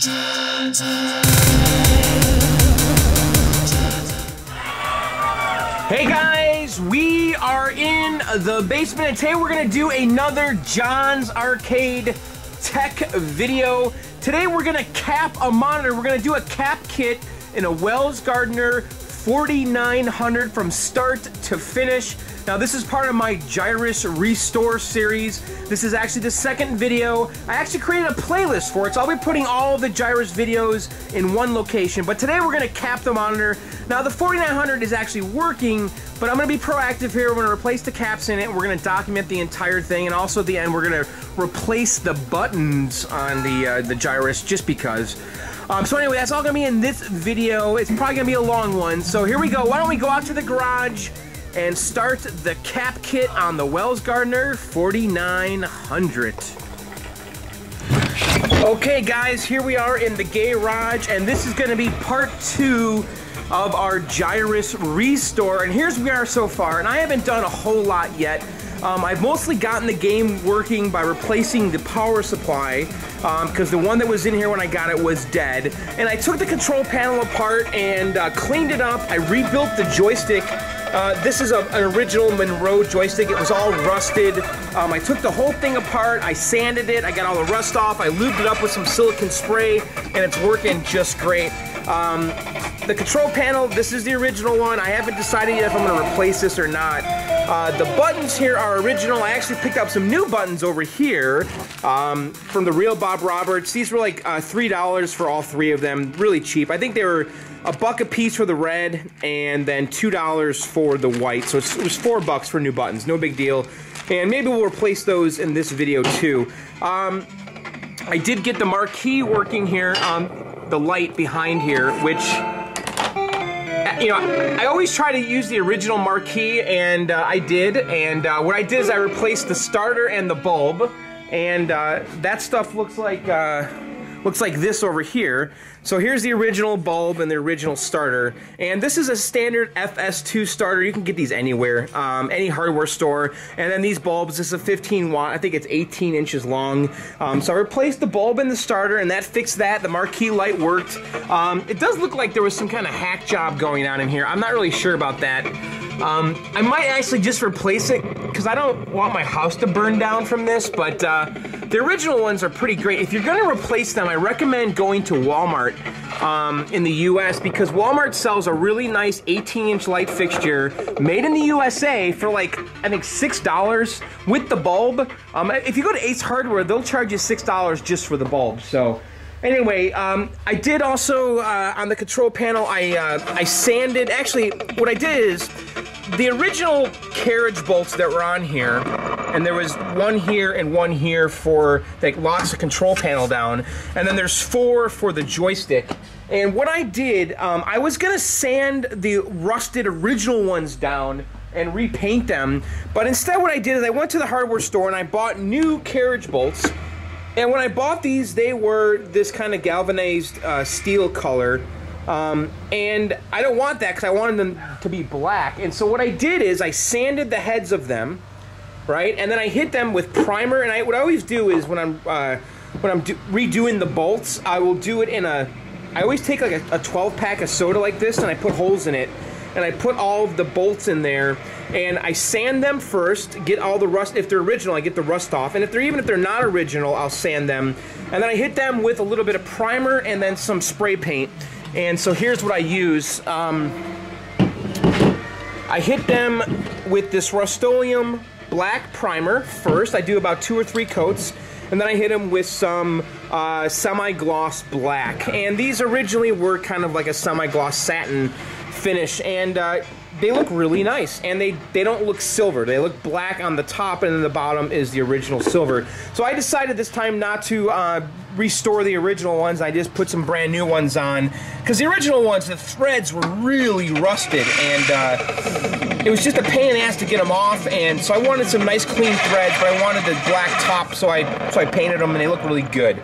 Hey guys, we are in the basement and today we're gonna do another John's Arcade tech video. Today we're gonna cap a monitor. We're gonna do a cap kit in a Wells Gardner 4900 from start to finish. Now this is part of my Gyruss Restore series. This is actually the second video. I actually created a playlist for it, so I'll be putting all the Gyruss videos in one location. But today we're gonna cap the monitor. Now the 4900 is actually working, but I'm gonna be proactive here. We're gonna replace the caps in it. We're gonna document the entire thing, and also at the end we're gonna replace the buttons on the uh, the Gyruss just because. Um, so anyway, that's all gonna be in this video. It's probably gonna be a long one. So here we go. Why don't we go out to the garage and start the cap kit on the Wells Gardner 4900. Okay guys, here we are in the garage and this is gonna be part two of our Gyruss Restore. And here's where we are so far, and I haven't done a whole lot yet. Um, I've mostly gotten the game working by replacing the power supply because um, the one that was in here when I got it was dead. And I took the control panel apart and uh, cleaned it up. I rebuilt the joystick uh, this is a, an original Monroe joystick. It was all rusted. Um, I took the whole thing apart. I sanded it. I got all the rust off. I lubed it up with some silicone spray, and it's working just great. Um, the control panel, this is the original one. I haven't decided yet if I'm going to replace this or not. Uh, the buttons here are original. I actually picked up some new buttons over here um, from the real Bob Roberts. These were like uh, $3 for all three of them. Really cheap. I think they were a buck a piece for the red and then two dollars for the white so it was four bucks for new buttons no big deal and maybe we'll replace those in this video too um, I did get the marquee working here um, the light behind here which you know, I always try to use the original marquee, and uh, I did. And uh, what I did is I replaced the starter and the bulb, and uh, that stuff looks like uh, looks like this over here. So here's the original bulb and the original starter. And this is a standard FS2 starter. You can get these anywhere, um, any hardware store. And then these bulbs, this is a 15 watt. I think it's 18 inches long. Um, so I replaced the bulb in the starter and that fixed that. The marquee light worked. Um, it does look like there was some kind of hack job going on in here. I'm not really sure about that. Um, I might actually just replace it because I don't want my house to burn down from this, but uh, the original ones are pretty great. If you're going to replace them, I recommend going to Walmart um, in the US because Walmart sells a really nice 18 inch light fixture made in the USA for like, I think $6 with the bulb. Um, if you go to Ace Hardware, they'll charge you $6 just for the bulb. So Anyway, um, I did also uh, on the control panel. I uh, I sanded. Actually, what I did is the original carriage bolts that were on here, and there was one here and one here for like, locks the control panel down, and then there's four for the joystick. And what I did, um, I was gonna sand the rusted original ones down and repaint them, but instead what I did is I went to the hardware store and I bought new carriage bolts and when I bought these, they were this kind of galvanized uh, steel color. Um, and I don't want that because I wanted them to be black. And so what I did is I sanded the heads of them, right? And then I hit them with primer. And I, what I always do is when I'm uh, when I'm do, redoing the bolts, I will do it in a. I always take like a, a 12 pack of soda like this and I put holes in it and I put all of the bolts in there and I sand them first, get all the rust. If they're original, I get the rust off. And if they're even if they're not original, I'll sand them. And then I hit them with a little bit of primer and then some spray paint. And so here's what I use. Um, I hit them with this Rust-Oleum black primer first. I do about two or three coats. And then I hit them with some uh, semi-gloss black. And these originally were kind of like a semi-gloss satin finish, and uh, they look really nice. And they, they don't look silver. They look black on the top, and then the bottom is the original silver. So I decided this time not to uh, restore the original ones. I just put some brand new ones on. Because the original ones, the threads were really rusted, and uh, it was just a pain in the ass to get them off. And so I wanted some nice clean threads, but I wanted the black top, so I, so I painted them, and they look really good.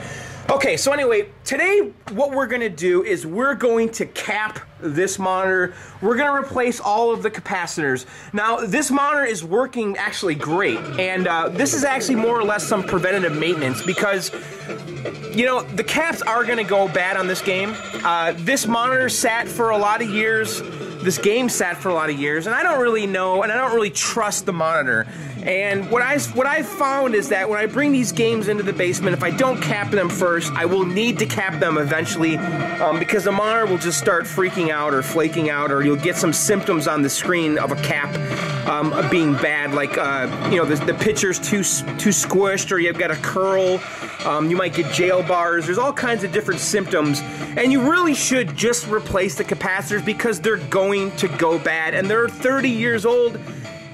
Okay, so anyway, today what we're gonna do is we're going to cap this monitor. We're gonna replace all of the capacitors. Now, this monitor is working actually great, and uh, this is actually more or less some preventative maintenance because, you know, the caps are gonna go bad on this game. Uh, this monitor sat for a lot of years this game sat for a lot of years, and I don't really know, and I don't really trust the monitor. And what I what I found is that when I bring these games into the basement, if I don't cap them first, I will need to cap them eventually, um, because the monitor will just start freaking out or flaking out, or you'll get some symptoms on the screen of a cap um, being bad, like uh, you know the, the picture's too too squished, or you've got a curl. Um, you might get jail bars. There's all kinds of different symptoms, and you really should just replace the capacitors because they're going to go bad, and they're 30 years old.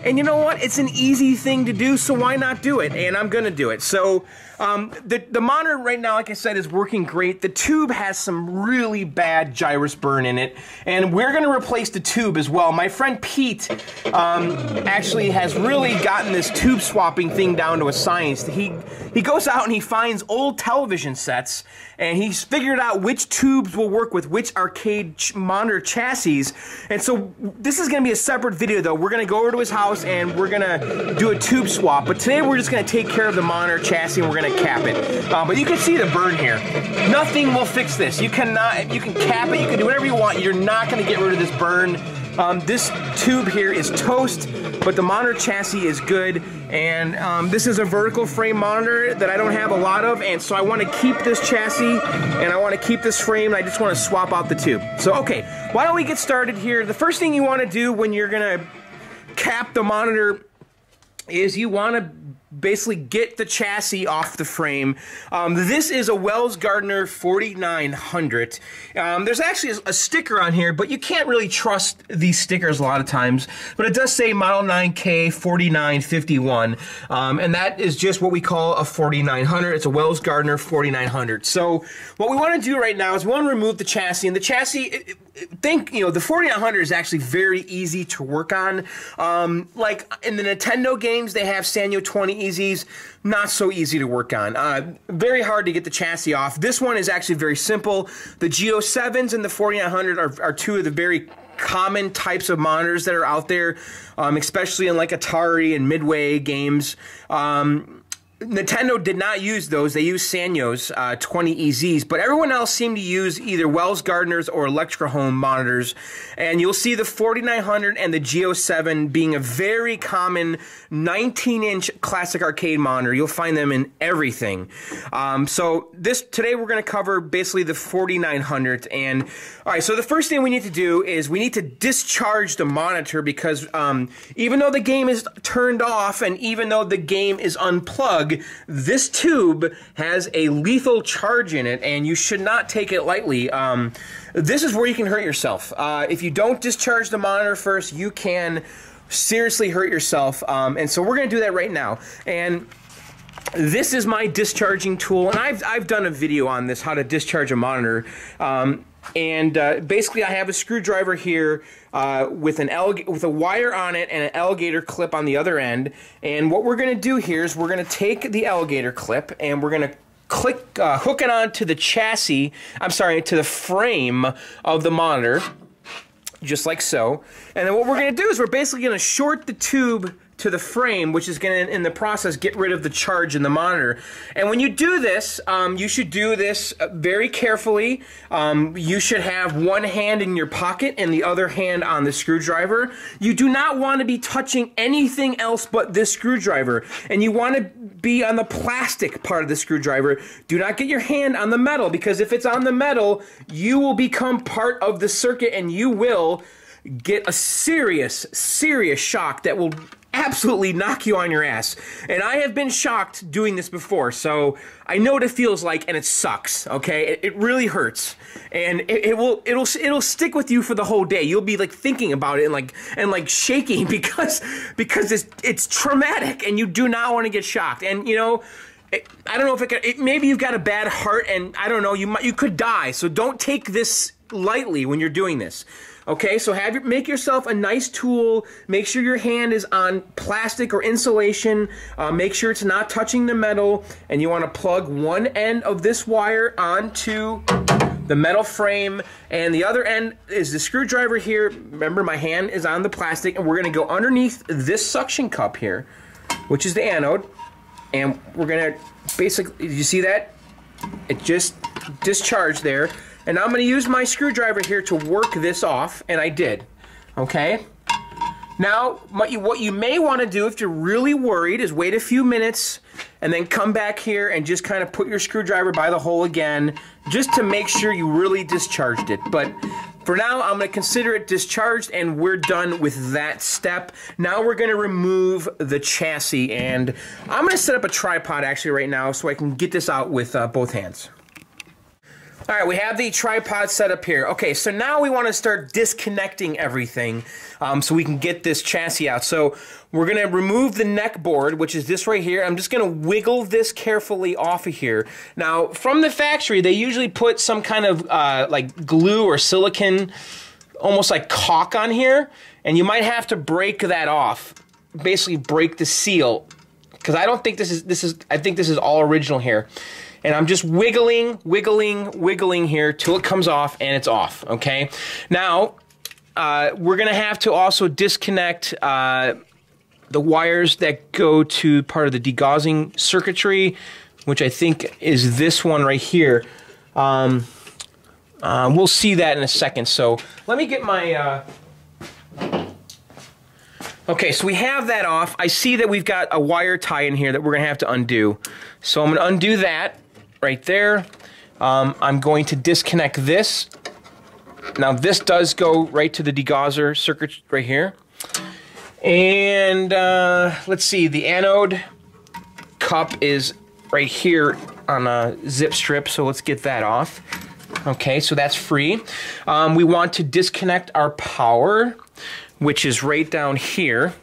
And you know what? It's an easy thing to do, so why not do it? And I'm gonna do it. So um, the, the monitor right now, like I said, is working great. The tube has some really bad Gyruss burn in it, and we're going to replace the tube as well. My friend Pete um, actually has really gotten this tube swapping thing down to a science. He, he goes out and he finds old television sets, and he's figured out which tubes will work with which arcade ch monitor chassis. And so this is going to be a separate video, though. We're going to go over to his house, and we're going to do a tube swap. But today we're just going to take care of the monitor chassis, and we're going to cap it. Uh, but you can see the burn here. Nothing will fix this. You cannot, you can cap it, you can do whatever you want. You're not gonna get rid of this burn. Um, this tube here is toast, but the monitor chassis is good. And um, this is a vertical frame monitor that I don't have a lot of, and so I want to keep this chassis, and I want to keep this frame, and I just want to swap out the tube. So, okay, why don't we get started here? The first thing you want to do when you're going to cap the monitor is you want to basically get the chassis off the frame. Um, this is a Wells Gardner 4900. Um, there's actually a, a, sticker on here, but you can't really trust these stickers a lot of times. But it does say Model 9K 4951, um, and that is just what we call a 4900. It's a Wells Gardner 4900. So what we want to do right now is we want to remove the chassis, and the chassis, it, think, you know, the 4900 is actually very easy to work on. Um, like in the Nintendo games, they have Sanyo 20 EZs, not so easy to work on. Uh, very hard to get the chassis off. This one is actually very simple. The G07s and the 4900 are, are two of the very common types of monitors that are out there, um, especially in like Atari and Midway games. Um, Nintendo did not use those. They used Sanyo's uh, 20 EZs, but everyone else seemed to use either Wells Gardner's or Electrohome monitors. And you'll see the 4900 and the G07 being a very common 19-inch classic arcade monitor. You'll find them in everything. Um, so this today we're going to cover basically the 4900. And all right, so the first thing we need to do is we need to discharge the monitor because um, even though the game is turned off and even though the game is unplugged this tube has a lethal charge in it, and you should not take it lightly. Um, this is where you can hurt yourself. Uh, if you don't discharge the monitor first, you can seriously hurt yourself. Um, and so we're going to do that right now. And this is my discharging tool, and I've, I've done a video on this, how to discharge a monitor. Um, and uh, basically, I have a screwdriver here uh, with an with a wire on it and an alligator clip on the other end. And what we're going to do here is we're going to take the alligator clip and we're going to click uh, hook it onto the chassis. I'm sorry, to the frame of the monitor, just like so. And then what we're going to do is we're basically going to short the tube to the frame, which is going to, in the process, get rid of the charge in the monitor. And when you do this, um, you should do this very carefully. Um, you should have one hand in your pocket and the other hand on the screwdriver. You do not want to be touching anything else but this screwdriver. And you want to be on the plastic part of the screwdriver. Do not get your hand on the metal, because if it's on the metal, you will become part of the circuit and you will get a serious, serious shock that will absolutely knock you on your ass. And I have been shocked doing this before, so I know what it feels like, and it sucks. Okay, it, it really hurts, and it, it, will it'll it'll stick with you for the whole day. You'll be like thinking about it and like and like shaking because because it's it's traumatic, and you do not want to get shocked. And you know. I don't know if it, can, maybe you've got a bad heart and I don't know you might you could die so don't take this lightly when you're doing this. Okay, so have your, make yourself a nice tool. Make sure your hand is on plastic or insulation. Uh, make sure it's not touching the metal. And you want to plug one end of this wire onto the metal frame and the other end is the screwdriver here remember my hand is on the plastic and we're going to go underneath this suction cup here which is the anode and we're going to basically you see that it just discharged there and I'm going to use my screwdriver here to work this off and I did okay now what you, may want to do if you're really worried is wait a few minutes and then come back here and just kind of put your screwdriver by the hole again just to make sure you really discharged it. But for now, I'm going to consider it discharged and we're done with that step. Now we're going to remove the chassis and I'm going to set up a tripod actually right now so I can get this out with uh, both hands. All right, we have the tripod set up here. Okay, so now we want to start disconnecting everything um, so we can get this chassis out. So we're going to remove the neck board, which is this right here. I'm just going to wiggle this carefully off of here. Now, from the factory, they usually put some kind of uh, like glue or silicon, almost like caulk on here, and you might have to break that off. Basically, break the seal, because I don't think this is this is. I think this is all original here and I'm just wiggling, wiggling, wiggling here till it comes off and it's off, okay? Now, uh, we're gonna have to also disconnect uh, the wires that go to part of the degaussing circuitry, which I think is this one right here. Um, uh, we'll see that in a second. So let me get my... Uh, okay, so we have that off. I see that we've got a wire tie in here that we're to have to undo. So I'm to undo that right there. Um, I'm going to disconnect this. Now this does go right to the degausser circuit right here. And uh, let's see, the anode cup is right here on a zip strip, so let's get that off. Okay, so that's free. Um, we want to disconnect our power, which is right down here.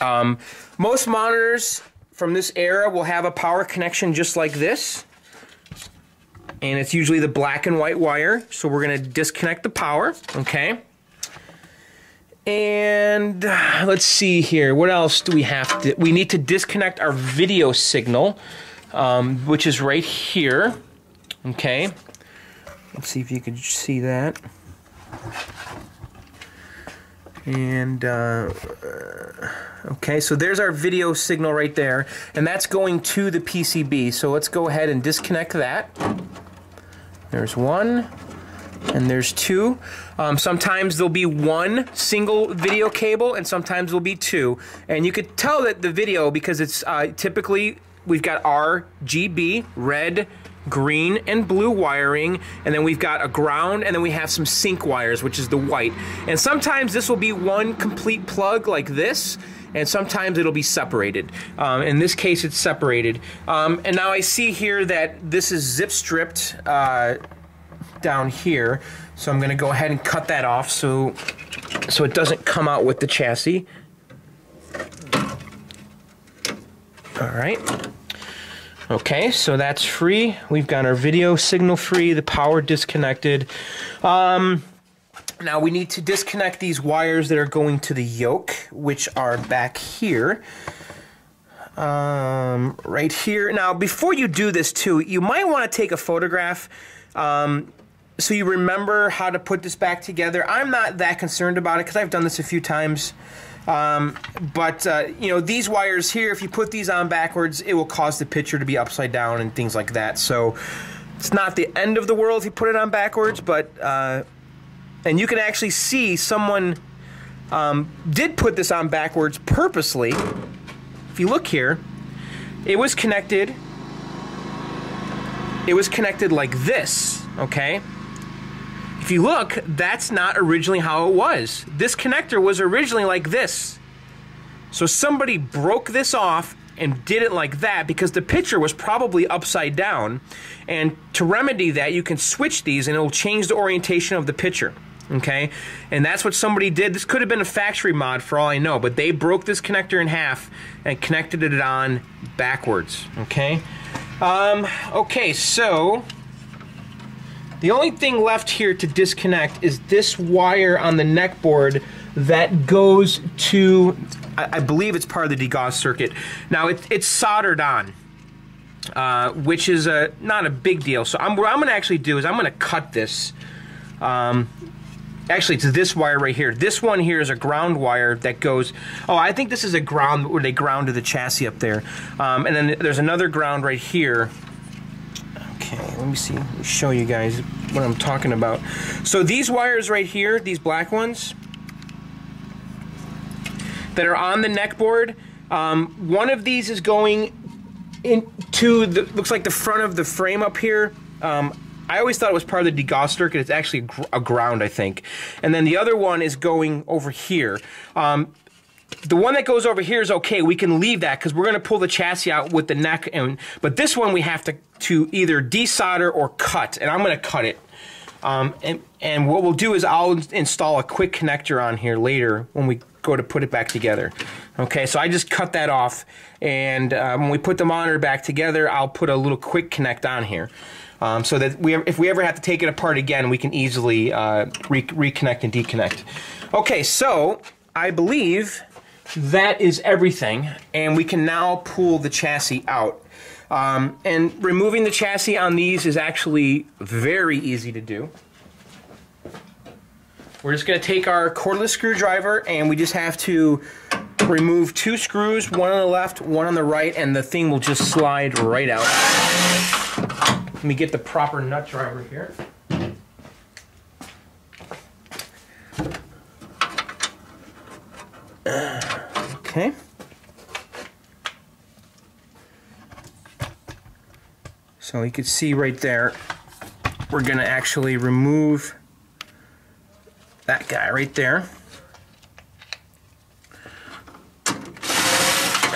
Um, most monitors from this era will have a power connection just like this and it's usually the black and white wire. So we're going to disconnect the power, okay? And uh, let's see here. What else do we have to? We need to disconnect our video signal, um, which is right here. Okay. Let's see if you can see that. And uh, okay, so there's our video signal right there, and that's going to the PCB. So let's go ahead and disconnect that. There's one, and there's two. Um, sometimes there'll be one single video cable, and sometimes there'll be two. And you could tell that the video because it's uh, typically we've got RGB, red, green, and blue wiring, and then we've got a ground, and then we have some sync wires, which is the white. And sometimes this will be one complete plug like this, and sometimes it'll be separated. Um, in this case, it's separated. Um, and now I see here that this is zip stripped uh, down here, so I'm going to go ahead and cut that off so so it doesn't come out with the chassis. All right. Okay, so that's free. We've got our video signal free, the power disconnected. Um, now we need to disconnect these wires that are going to the yoke, which are back here. Um, right here. Now, before you do this too, you might want to take a photograph um, so you remember how to put this back together. I'm not that concerned about it because I've done this a few times. Um, but, uh, you know, these wires here, if you put these on backwards, it will cause the picture to be upside down and things like that. So it's not the end of the world if you put it on backwards, but uh, and you can actually see someone um, did put this on backwards purposely. If you look here, it was connected. It was connected like this, okay? If you look, that's not originally how it was. This connector was originally like this. So somebody broke this off and did it like that because the picture was probably upside down. And to remedy that, you can switch these and it will change the orientation of the picture okay? And that's what somebody did. This could have been a factory mod for all I know, but they broke this connector in half and connected it on backwards, okay? Um, okay, so The only thing left here to disconnect is this wire on the neck board that goes to, I, believe it's part of the degauss circuit. Now it, it's soldered on, uh, which is a not a big deal. So I'm, what I'm going to actually do is I'm going to cut this. Um, actually, it's this wire right here. This one here is a ground wire that goes. Oh, I think this is a ground where they ground to the chassis up there. Um, and then there's another ground right here Okay, let me see. Let me show you guys what I'm talking about. So these wires right here, these black ones that are on the neck board, um, one of these is going into the looks like the front of the frame up here. Um, I always thought it was part of the degauss circuit. It's actually a, gr a, ground, I think. And then the other one is going over here. Um, the one that goes over here is okay. We can leave that because we're going to pull the chassis out with the neck. and But this one we have to, to either desolder or cut, and I'm going to cut it. Um, and, and what we'll do is I'll install a quick connector on here later when we go to put it back together. Okay, so I just cut that off, and um, when we put the monitor back together, I'll put a little quick connect on here. Um, so that we, if we ever have to take it apart again, we can easily uh, re reconnect and deconnect. Okay, so I believe that is everything, and we can now pull the chassis out. Um, and removing the chassis on these is actually very easy to do. We're just going to take our cordless screwdriver and we just have to remove two screws, one on the left, one on the right, and the thing will just slide right out. Let me get the proper nut driver here. Okay. So you can see right there, we're going to actually remove that guy right there.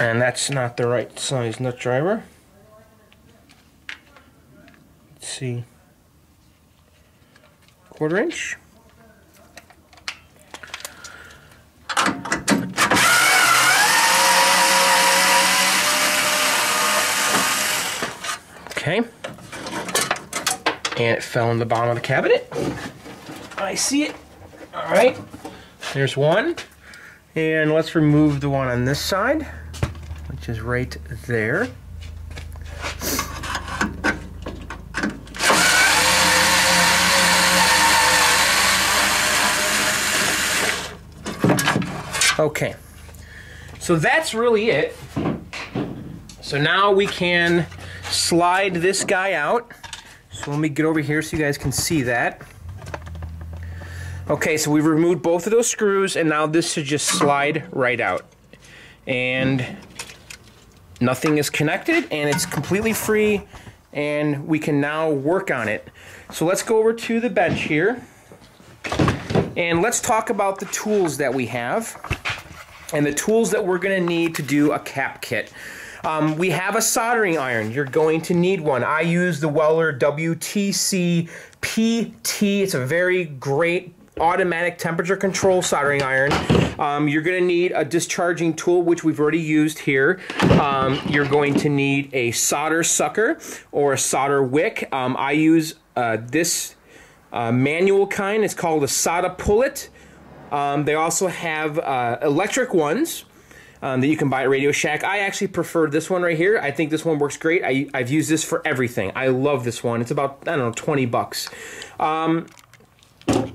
And that's not the right size nut driver. Let's see. Quarter inch. Okay. And it fell in the bottom of the cabinet. I see it. All right. There's one. And let's remove the one on this side, which is right there. Okay. So that's really it. So now we can slide this guy out. So let me get over here so you guys can see that. Okay, so we've removed both of those screws and now this should just slide right out. And nothing is connected and it's completely free and we can now work on it. So let's go over to the bench here and let's talk about the tools that we have and the tools that we're going to need to do a cap kit. Um, we have a soldering iron. You're going to need one. I use the Weller WTC PT. It's a very great automatic temperature control soldering iron. Um, you're going to need a discharging tool, which we've already used here. Um, you're going to need a solder sucker or a solder wick. Um, I use uh, this uh, manual kind. It's called a Soldapullt. Um, they also have uh, electric ones um, that you can buy at Radio Shack. I actually prefer this one right here. I think this one works great. I, I've used this for everything. I love this one. It's about, I don't know, 20 bucks. Um,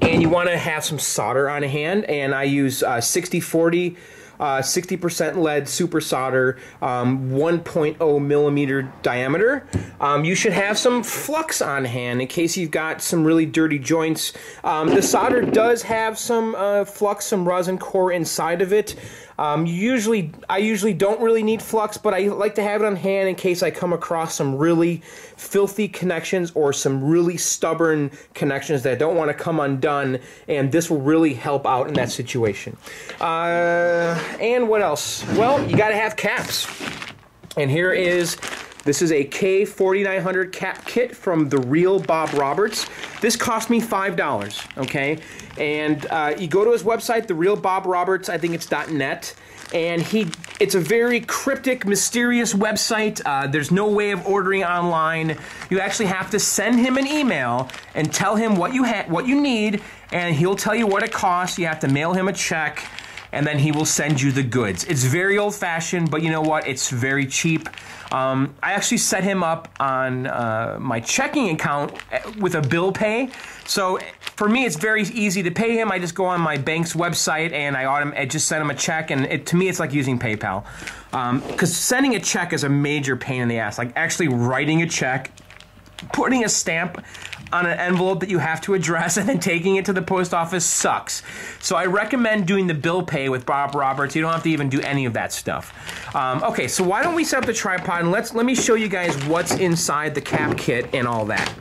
and you want to have some solder on hand, and I use uh, 6040 uh, 60% lead super solder, um, 1.0 millimeter diameter. Um, you should have some flux on hand in case you've got some really dirty joints. Um, the solder does have some uh, flux, some rosin core inside of it. Um, usually, I usually don't really need flux, but I like to have it on hand in case I come across some really filthy connections or some really stubborn connections that don't want to come undone, and this will really help out in that situation. Uh, and what else? Well, you got to have caps. And here is This is a K4900 cap kit from the real Bob Roberts. This cost me $5, okay? And uh, you go to his website, the real Bob Roberts, I think it's .net, and he it's a very cryptic, mysterious website. Uh, there's no way of ordering online. You actually have to send him an email and tell him what you ha- what you need, and he'll tell you what it costs. You have to mail him a check and then he will send you the goods. It's very old fashioned, but you know what? It's very cheap. Um, I actually set him up on uh, my checking account eh, with a bill pay. So for me, it's very easy to pay him. I just go on my bank's website and I, autom- I just send him a check, and it, to me, it's like using PayPal. Because um, sending a check is a major pain in the ass. Like actually writing a check, putting a stamp on an envelope that you have to address and then taking it to the post office sucks. So I recommend doing the bill pay with Bob Roberts. You don't have to even do any of that stuff. Um, okay, so why don't we set up the tripod and let's let me show you guys what's inside the cap kit and all that.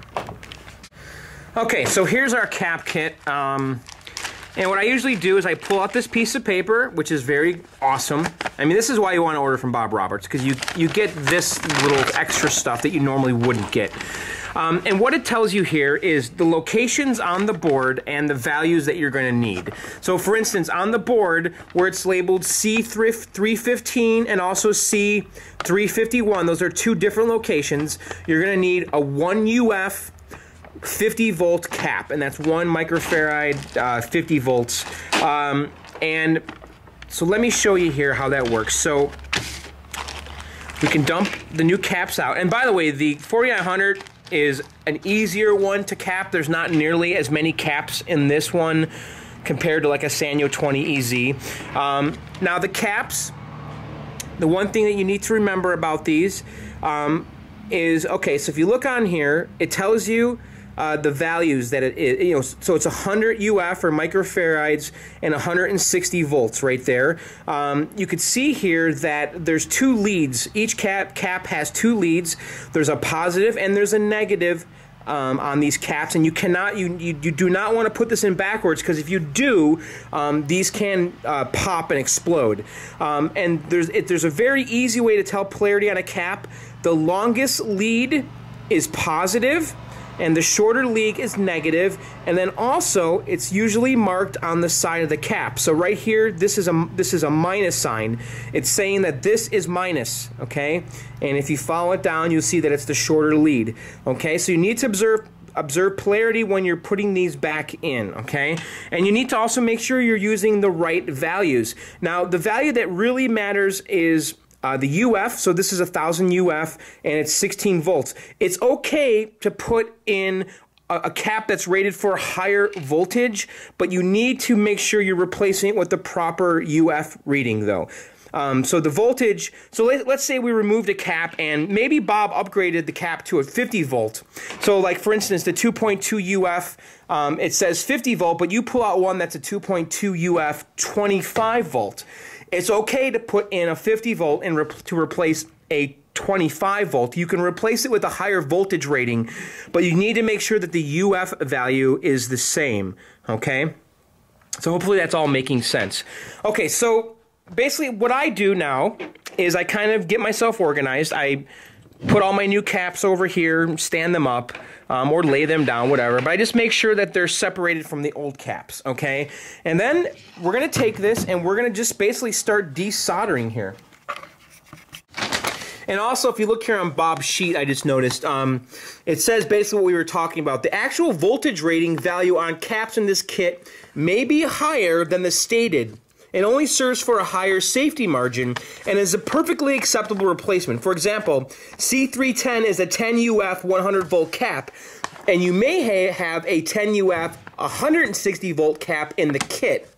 Okay, so here's our cap kit. Um, and what I usually do is I pull out this piece of paper, which is very awesome. I mean, this is why you want to order from Bob Roberts, because you, you get this little extra stuff that you normally wouldn't get. Um, and what it tells you here is the locations on the board and the values that you're going to need. So for instance, on the board where it's labeled C315 and also C351, those are two different locations, you're going to need a 1 UF 50 volt cap, and that's one microfarad, uh, 50 volts. Um, and so let me show you here how that works. So we can dump the new caps out. And by the way, the 4900 is an easier one to cap. There's not nearly as many caps in this one compared to like a Sanyo 20 EZ. Um, now the caps, the one thing that you need to remember about these um, is, okay, so if you look on here, it tells you uh, the values that it. You know, so it's 100 UF or microfarads and 160 volts right there. Um, you could see here that there's two leads. Each cap cap has two leads. There's a positive and there's a negative. Um, on these caps, and you cannot, you, you, you do not want to put this in backwards because if you do, um, these can uh, pop and explode. Um, and there's it, there's a very easy way to tell polarity on a cap. The longest lead is positive, and the shorter lead is negative and then also it's usually marked on the side of the cap so right here this is a this is a minus sign it's saying that this is minus okay and if you follow it down you'll see that it's the shorter lead okay so you need to observe observe polarity when you're putting these back in, okay? And you need to also make sure you're using the right values. Now, the value that really matters is uh, the UF, so this is a 1000 UF and it's 16 volts. It's okay to put in a, a cap that's rated for higher voltage, but you need to make sure you're replacing it with the proper UF reading though. Um, so the voltage, so let, us say we removed a cap and maybe Bob upgraded the cap to a 50 volt. So like for instance, the 2.2 UF, um, it says 50 volt, but you pull out one that's a 2.2 UF 25 volt. It's okay to put in a 50 volt and re to replace a 25 volt. You can replace it with a higher voltage rating, but you need to make sure that the UF value is the same, okay? So hopefully that's all making sense. Okay, so basically what I do now is I kind of get myself organized. I put all my new caps over here, stand them up, um, or lay them down, whatever. But I just make sure that they're separated from the old caps, okay? And then we're gonna take this and we're gonna just basically start desoldering here. And also, if you look here on Bob's sheet, I just noticed, um, it says basically what we were talking about. The actual voltage rating value on caps in this kit may be higher than the stated it only serves for a higher safety margin and is a perfectly acceptable replacement. For example, C310 is a 10 UF 100 volt cap, and you may ha have a 10 UF 160 volt cap in the kit.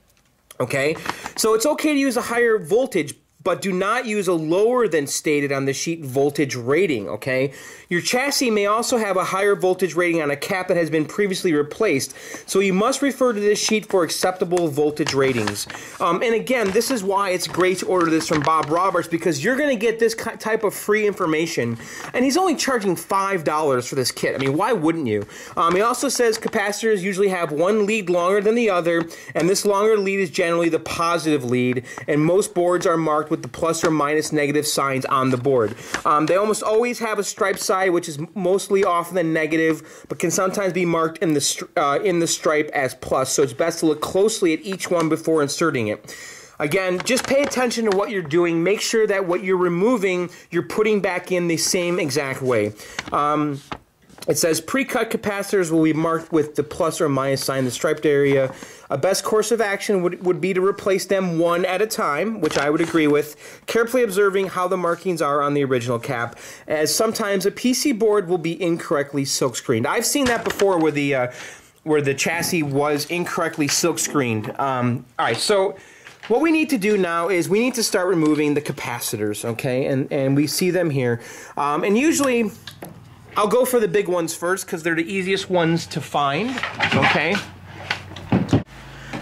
Okay, so it's okay to use a higher voltage, but do not use a lower than stated on the sheet voltage rating, okay? Your chassis may also have a higher voltage rating on a cap that has been previously replaced, so you must refer to this sheet for acceptable voltage ratings. Um, and again, this is why it's great to order this from Bob Roberts, because you're going to get this type of free information, and he's only charging $5 for this kit. I mean, why wouldn't you? Um, he also says capacitors usually have one lead longer than the other, and this longer lead is generally the positive lead, and most boards are marked with with the plus or minus negative signs on the board. Um, they almost always have a stripe side, which is mostly often negative, but can sometimes be marked in the, uh, in the stripe as plus. So it's best to look closely at each one before inserting it. Again, just pay attention to what you're doing. Make sure that what you're removing, you're putting back in the same exact way. Um, it says pre-cut capacitors will be marked with the plus or minus sign in the striped area. A best course of action would, would be to replace them one at a time, which I would agree with, carefully observing how the markings are on the original cap, as sometimes a PC board will be incorrectly silkscreened. I've seen that before where the, uh, where the chassis was incorrectly silkscreened. Um, all right, so what we need to do now is we need to start removing the capacitors, okay? And, and we see them here. Um, and usually I'll go for the big ones first because they're the easiest ones to find, okay?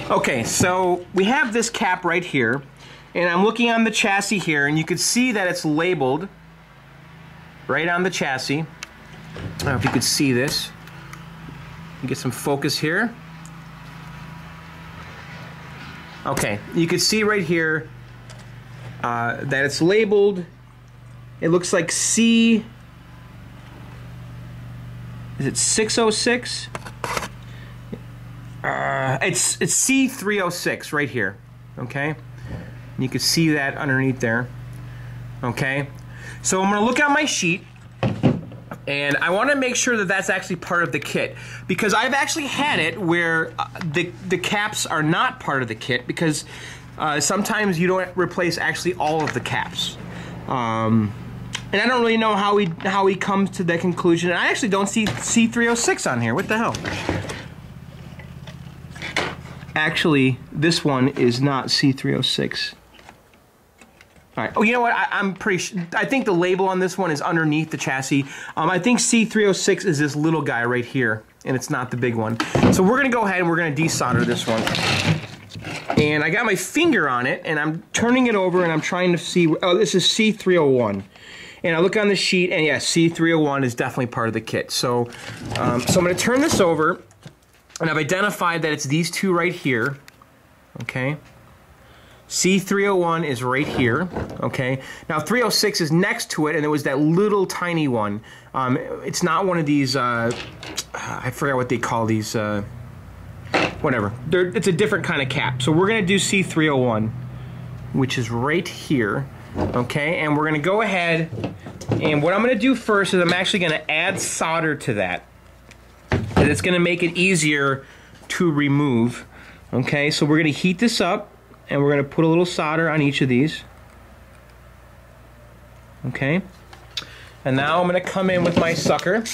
Okay, so we have this cap right here, and I'm looking on the chassis here, and you can see that it's labeled right on the chassis. I don't know if you could see this. Get some focus here. Okay, you can see right here uh, that it's labeled. It looks like C is it 606? Uh, it's it's C306 right here. Okay, you can see that underneath there. Okay, so I'm gonna look at my sheet and I want to make sure that that's actually part of the kit because I've actually had it where uh, the the caps are not part of the kit because uh, sometimes you don't replace actually all of the caps. Um, and I don't really know how he how he comes to that conclusion. And I actually don't see C306 on here. What the hell? Actually, this one is not C306. All right. Oh, you know what? I, am pretty. I think the label on this one is underneath the chassis. Um, I think C306 is this little guy right here, and it's not the big one. So we're to go ahead and we're to desolder this one. And I got my finger on it, and I'm turning it over, and I'm trying to see. Oh, this is C301. And I look on the sheet, and yeah, C301 is definitely part of the kit. So, um, so I'm going to turn this over, and I've identified that it's these two right here. Okay. C301 is right here, okay? Now 306 is next to it, and there was that little tiny one. Um, it's not one of these, uh, I forget what they call these, uh, whatever. They're, it's a different kind of cap. So we're gonna do C301, which is right here. Okay, and we're gonna go ahead and what I'm gonna do first is I'm actually gonna add solder to that. And it's gonna make it easier to remove. Okay, so we're gonna heat this up and we're gonna put a little solder on each of these. Okay, and now I'm gonna come in with my sucker.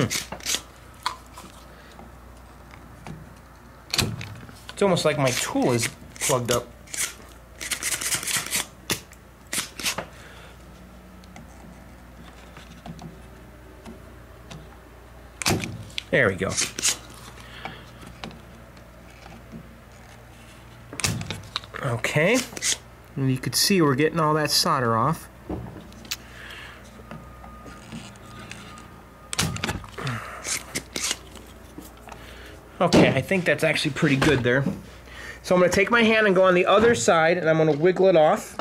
Hmm. It's almost like my tool is plugged up. There we go. Okay, and you can see we're getting all that solder off. Okay, I think that's actually pretty good there. So I'm going to take my hand and go on the other side, and I'm going to wiggle it off.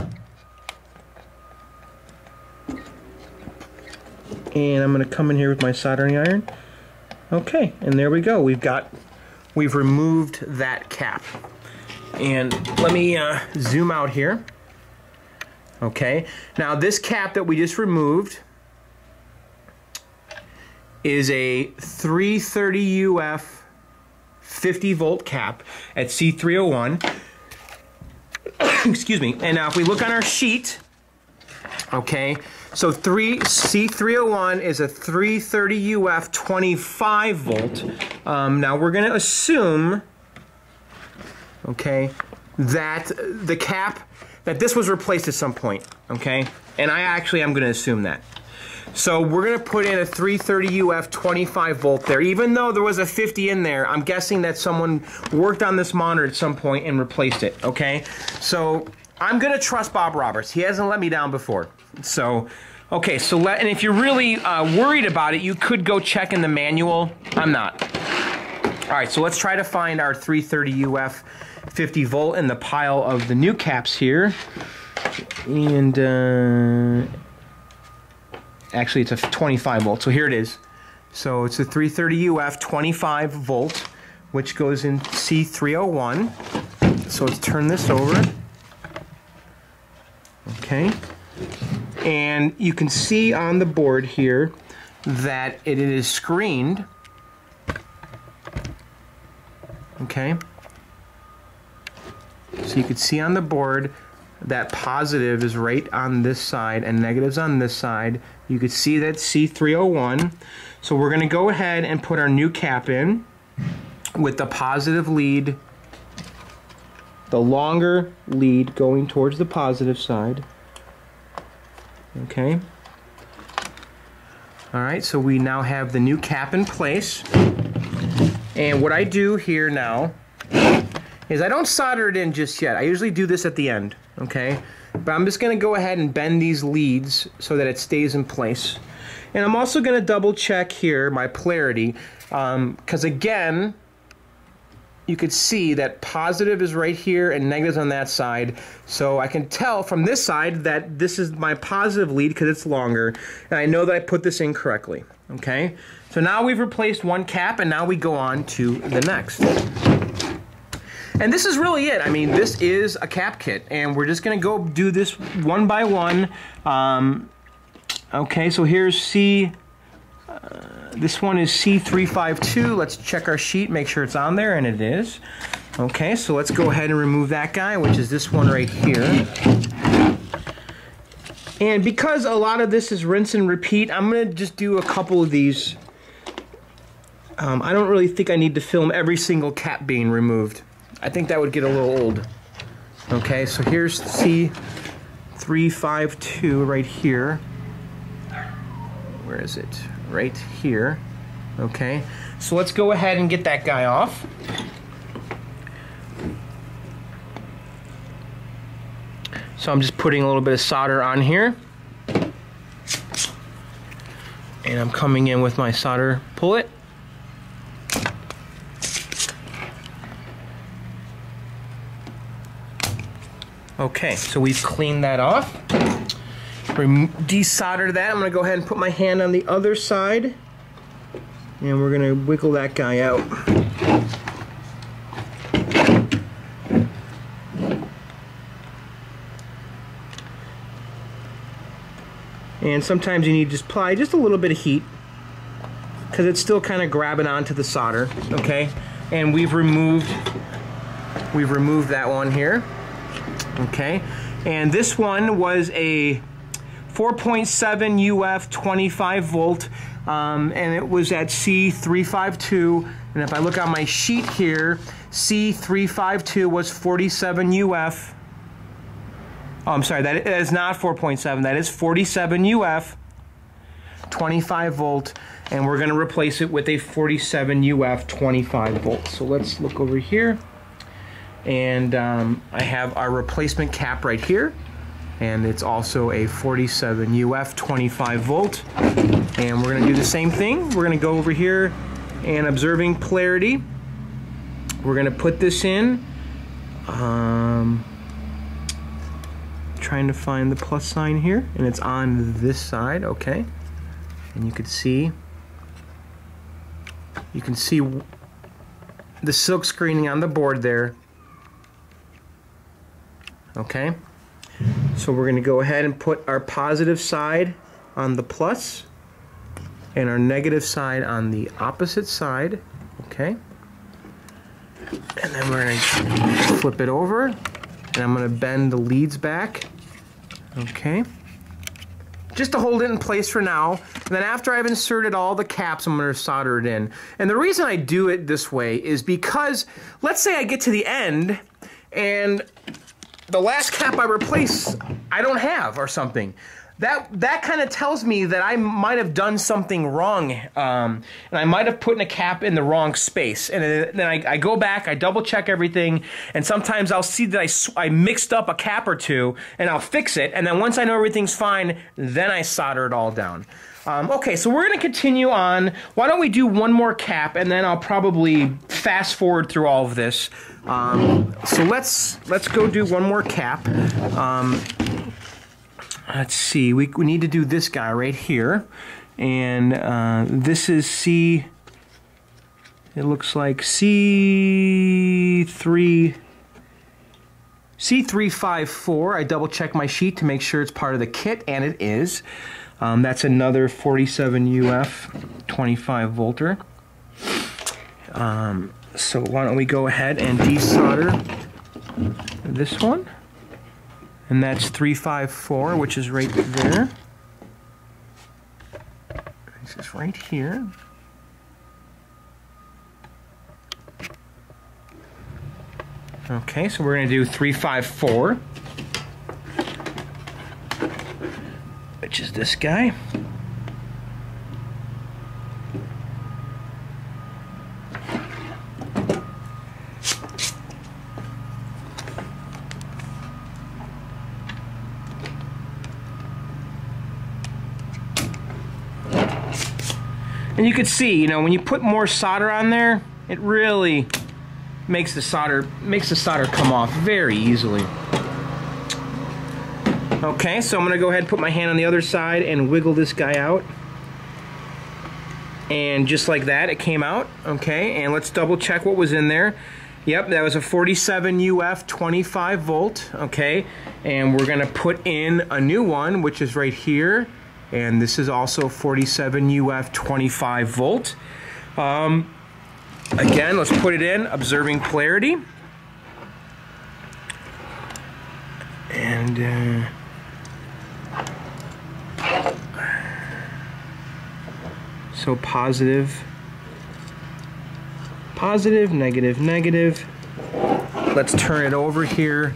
And I'm going to come in here with my soldering iron. Okay, and there we go. We've got, we've removed that cap. And let me uh, zoom out here. Okay, now this cap that we just removed is a 330 UF 50 volt cap at C301. Excuse me. And now if we look on our sheet, okay, so 3 C301 is a 330 UF 25 volt. Um, now we're going to assume, okay, that the cap, that this was replaced at some point, okay? And I actually am going to assume that. So we're going to put in a 330 UF 25 volt there. Even though there was a 50 in there, I'm guessing that someone worked on this monitor at some point and replaced it, okay? So I'm going to trust Bob Roberts. He hasn't let me down before. So Okay, so let, and if you're really uh, worried about it, you could go check in the manual. I'm not. All right, so let's try to find our 330 UF 50 volt in the pile of the new caps here. And uh, actually, it's a 25 volt. So here it is. So it's a 330 UF 25 volt, which goes in C301. So let's turn this over. Okay. And you can see on the board here that it is screened. Okay. So you can see on the board that positive is right on this side and negatives on this side. You can see that C301. So we're going to go ahead and put our new cap in with the positive lead, the longer lead going towards the positive side. Okay. All right, so we now have the new cap in place. And what I do here now is I don't solder it in just yet. I usually do this at the end, okay? But I'm just gonna go ahead and bend these leads so that it stays in place. And I'm also gonna double check here my polarity, because um, again, you could see that positive is right here and negatives on that side. So I can tell from this side that this is my positive lead because it's longer. And I know that I put this in correctly. Okay, so now we've replaced one cap and now we go on to the next. And this is really it. I mean, this is a cap kit and we're just gonna go do this one by one. Um, okay, so here's C this one is C352. Let's check our sheet, make sure it's on there, and it is. Okay, so let's go ahead and remove that guy, which is this one right here. And because a lot of this is rinse and repeat, I'm going to just do a couple of these. Um, I don't really think I need to film every single cap being removed. I think that would get a little old. Okay, so here's C352 right here. Where is it? right here. Okay, so let's go ahead and get that guy off. So I'm just putting a little bit of solder on here. And I'm coming in with my solder pullet. Okay, so we've cleaned that off desolder that. I'm to go ahead and put my hand on the other side. And we're to wiggle that guy out. And sometimes you need to just apply just a little bit of heat because it's still kind of grabbing onto the solder, okay? And we've removed we've removed that one here. Okay? And this one was a 4.7 UF 25 volt um, and it was at C352 and if I look on my sheet here C352 was 47 UF oh I'm sorry that is not 4.7 that is 47 UF 25 volt. And we're going to replace it with a 47 UF 25 volt. So let's look over here and um, I have our replacement cap right here. And it's also a 47 UF 25 volt. And we're going to do the same thing. We're going to go over here and observing polarity. We're going to put this in um, trying to find the plus sign here. And it's on this side okay. And you can see you can see the silk screening on the board there okay so we're going to go ahead and put our positive side on the plus and our negative side on the opposite side. Okay. And then we're going to flip it over and I'm going to bend the leads back. Okay. Just to hold it in place for now. And then after I've inserted all the caps, I'm going to solder it in. And the reason I do it this way is because let's say I get to the end and the last cap I replace, I don't have or something. that that kind of tells me that I might have done something wrong, um, and I might have put in a cap in the wrong space. And then I, I, go back, I double check everything, and sometimes I'll see that I, I mixed up a cap or two, and I'll fix it. And then once I know everything's fine, then I solder it all down. Um, okay, so we're going to continue on. Why don't we do one more cap, and then I'll probably fast forward through all of this. Um, so let's let's go do one more cap. Um, let's see, we, we need to do this guy right here. And uh, this is C, it looks like C3, C354. I double check my sheet to make sure it's part of the kit, and it is. Um, that's another 47 UF 25 volter. Um, so why don't we go ahead and desolder this one. And that's 354, which is right there. This is right here. Okay, so we're going to do 354, which is this guy. And you can see, you know, when you put more solder on there, it really makes the solder makes the solder come off very easily. Okay, so I'm gonna go ahead and put my hand on the other side and wiggle this guy out. And just like that, it came out. Okay, and let's double check what was in there. Yep, that was a 47 UF 25 volt. Okay, and we're gonna put in a new one, which is right here and this is also 47 UF 25 volt. Um, again, let's put it in, observing polarity. And uh, so positive, positive, negative, negative. Let's turn it over here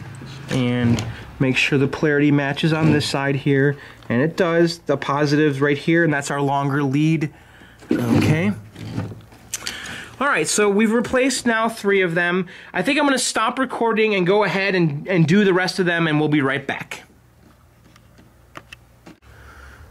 and make sure the polarity matches on this side here and it does the positives right here and that's our longer lead okay all right so we've replaced now three of them I think I'm gonna stop recording and go ahead and, and do the rest of them and we'll be right back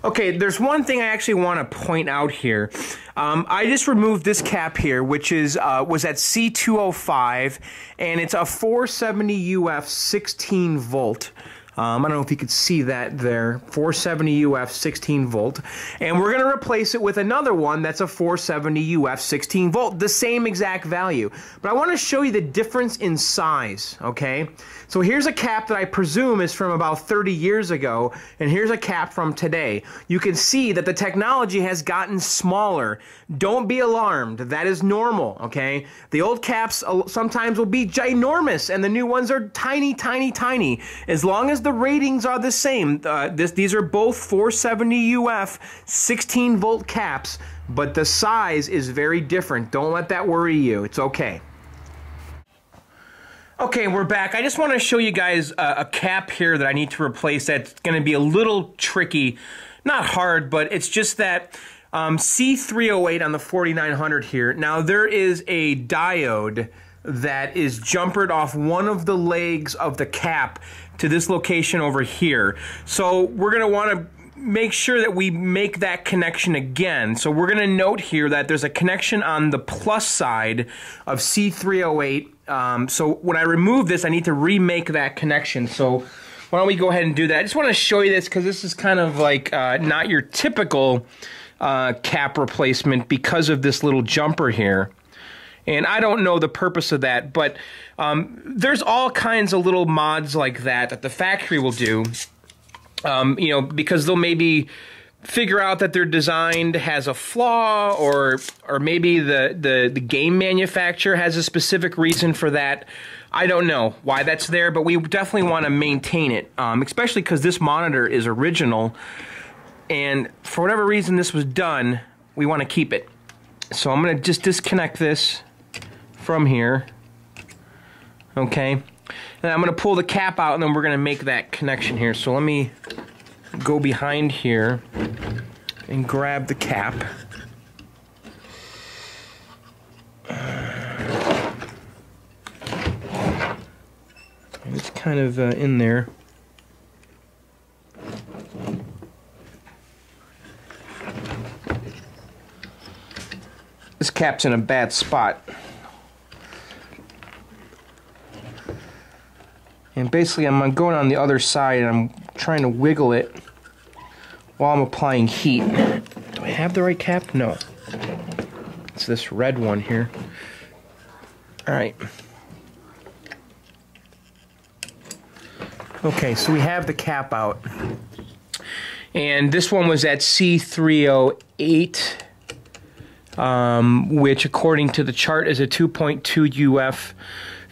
Okay, there's one thing I actually want to point out here. Um, I just removed this cap here, which is uh, was at C205, and it's a 470 UF 16 volt. Um, I don't know if you could see that there. 470 UF 16 volt. And we're going to replace it with another one that's a 470 UF 16 volt, the same exact value. But I want to show you the difference in size, okay? So here's a cap that I presume is from about 30 years ago, and here's a cap from today. You can see that the technology has gotten smaller. Don't be alarmed. That is normal, okay? The old caps sometimes will be ginormous, and the new ones are tiny, tiny, tiny. As long as the ratings are the same, uh, this, these are both 470 UF 16 volt caps, but the size is very different. Don't let that worry you. It's okay. Okay, we're back. I just want to show you guys a, a cap here that I need to replace that's going to be a little tricky. Not hard, but it's just that um, C308 on the 4900 here. Now, there is a diode that is jumpered off one of the legs of the cap to this location over here. So we're going to want to make sure that we make that connection again. So we're going to note here that there's a connection on the plus side of C308. Um, so when I remove this, I need to remake that connection. So why don't we go ahead and do that? I just want to show you this because this is kind of like uh, not your typical uh, cap replacement because of this little jumper here. And I don't know the purpose of that, but um, there's all kinds of little mods like that that the factory will do. Um, you know, because they'll maybe figure out that their design has a flaw, or or maybe the, the the game manufacturer has a specific reason for that. I don't know why that's there, but we definitely want to maintain it, um, especially because this monitor is original, and for whatever reason this was done, we want to keep it. So I'm going to just disconnect this from here. Okay. And I'm going to pull the cap out and then we're going to make that connection here. So let me go behind here and grab the cap. It's kind of uh, in there. This cap's in a bad spot. And basically I'm going on the other side and I'm trying to wiggle it while I'm applying heat. Do I have the right cap? No. It's this red one here. Alright. Okay, so we have the cap out. And this one was at C308 um, which according to the chart is a 2.2 UF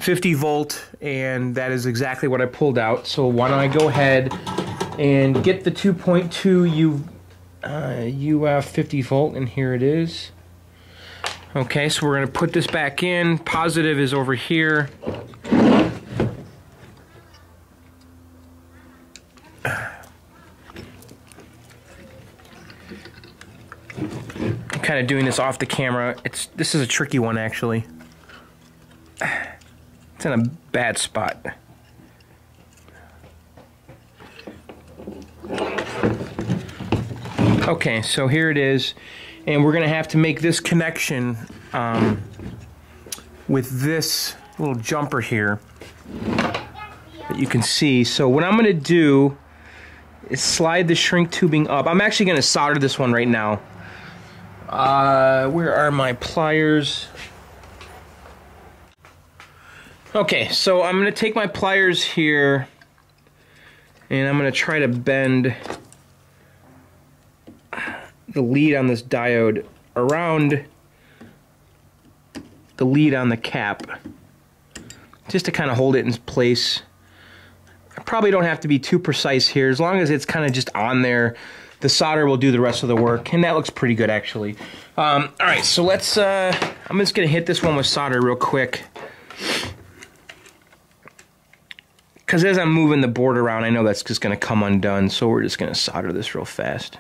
50 volt and that is exactly what I pulled out so why don't I go ahead and get the 2.2 U, uh, UF 50 volt and here it is okay so we're gonna put this back in positive is over here I'm kind of doing this off the camera. It's This is a tricky one, actually. It's in a bad spot. Okay, so here it is. And we're going to have to make this connection um, with this little jumper here that you can see. So what I'm going to do is slide the shrink tubing up. I'm actually going to solder this one right now. Uh, where are my pliers? Okay, so I'm going to take my pliers here and I'm going to try to bend the lead on this diode around the lead on the cap just to kind of hold it in place. I probably don't have to be too precise here as long as it's kind of just on there the solder will do the rest of the work, and that looks pretty good actually. Um, all right, so let's, uh, I'm just gonna hit this one with solder real quick. Because as I'm moving the board around, I know that's just gonna come undone, so we're just gonna solder this real fast.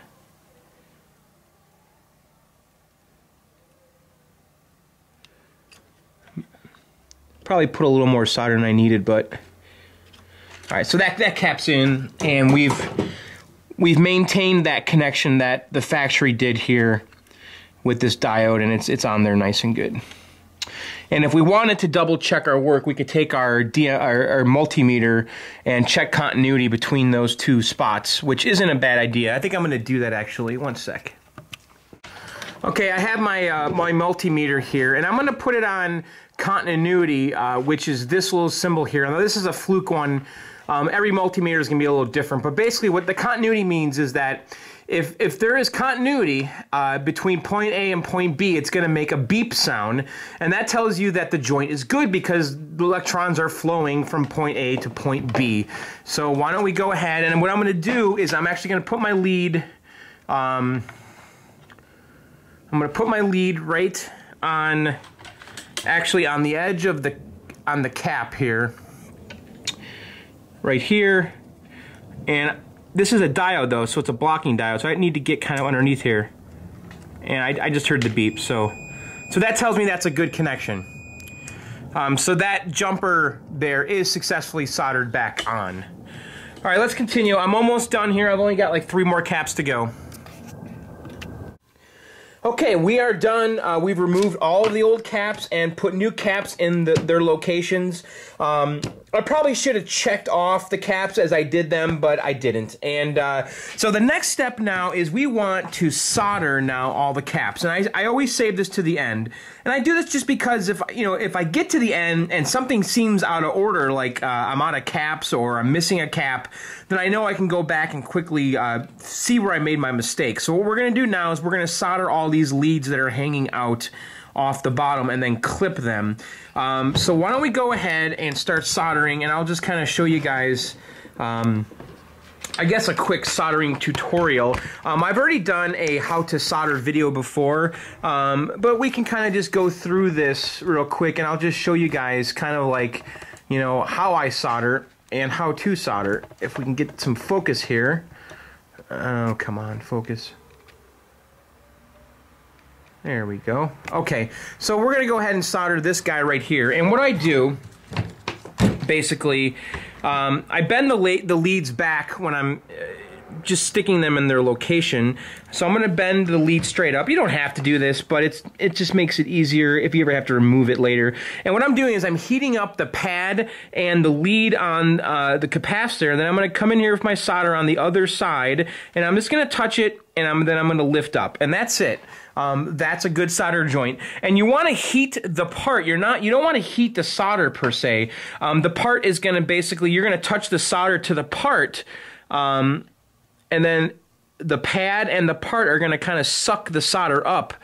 Probably put a little more solder than I needed, but all right, so that, that cap's in, and we've we've maintained that connection that the factory did here with this diode and it's it's on there nice and good. And if we wanted to double check our work, we could take our, our, our, multimeter and check continuity between those two spots, which isn't a bad idea. I think I'm going to do that actually. One sec. Okay, I have my, uh, my multimeter here, and I'm going to put it on continuity, uh, which is this little symbol here. Now, this is a Fluke one um, every multimeter is going to be a little different, but basically what the continuity means is that if, if there is continuity uh, between point A and point B, it's going to make a beep sound, and that tells you that the joint is good because the electrons are flowing from point A to point B. So why don't we go ahead, and what I'm going to do is I'm actually going to put my lead, um, I'm going to put my lead right on, actually on the edge of the, on the cap here, right here. And this is a diode though, so it's a blocking diode. So I need to get kind of underneath here. And I, I just heard the beep, so so that tells me that's a good connection. Um, so that jumper there is successfully soldered back on. All right, let's continue. I'm almost done here. I've only got like three more caps to go. Okay, we are done. Uh, we've removed all of the old caps and put new caps in the, their locations. Um, I probably should have checked off the caps as I did them, but I didn't. And uh, so the next step now is we want to solder now all the caps. And I, I always save this to the end. And I do this just because if you know if I get to the end and something seems out of order, like uh, I'm out of caps or I'm missing a cap, then I know I can go back and quickly uh, see where I made my mistake. So what we're going to do now is we're going to solder all these leads that are hanging out off the bottom and then clip them. Um, so why don't we go ahead and start soldering and I'll just kind of show you guys um, I guess a quick soldering tutorial. Um, I've already done a how to solder video before, um, but we can kind of just go through this real quick and I'll just show you guys kind of like, you know, how I solder and how to solder. If we can get some focus here. Oh, come on, focus. There we go. Okay, so we're gonna go ahead and solder this guy right here. And what I do, basically, um, I bend the, the leads back when I'm uh, just sticking them in their location. So I'm going to bend the lead straight up. You don't have to do this, but it's it just makes it easier if you ever have to remove it later. And what I'm doing is I'm heating up the pad and the lead on uh, the capacitor. Then I'm going to come in here with my solder on the other side, and I'm just going to touch it, and I'm, then I'm going to lift up, and that's it. Um, that's a good solder joint. And you want to heat the part. You're not. You don't want to heat the solder per se. Um, the part is going to basically you're going to touch the solder to the part. Um, and then the pad and the part are going to kind of suck the solder up.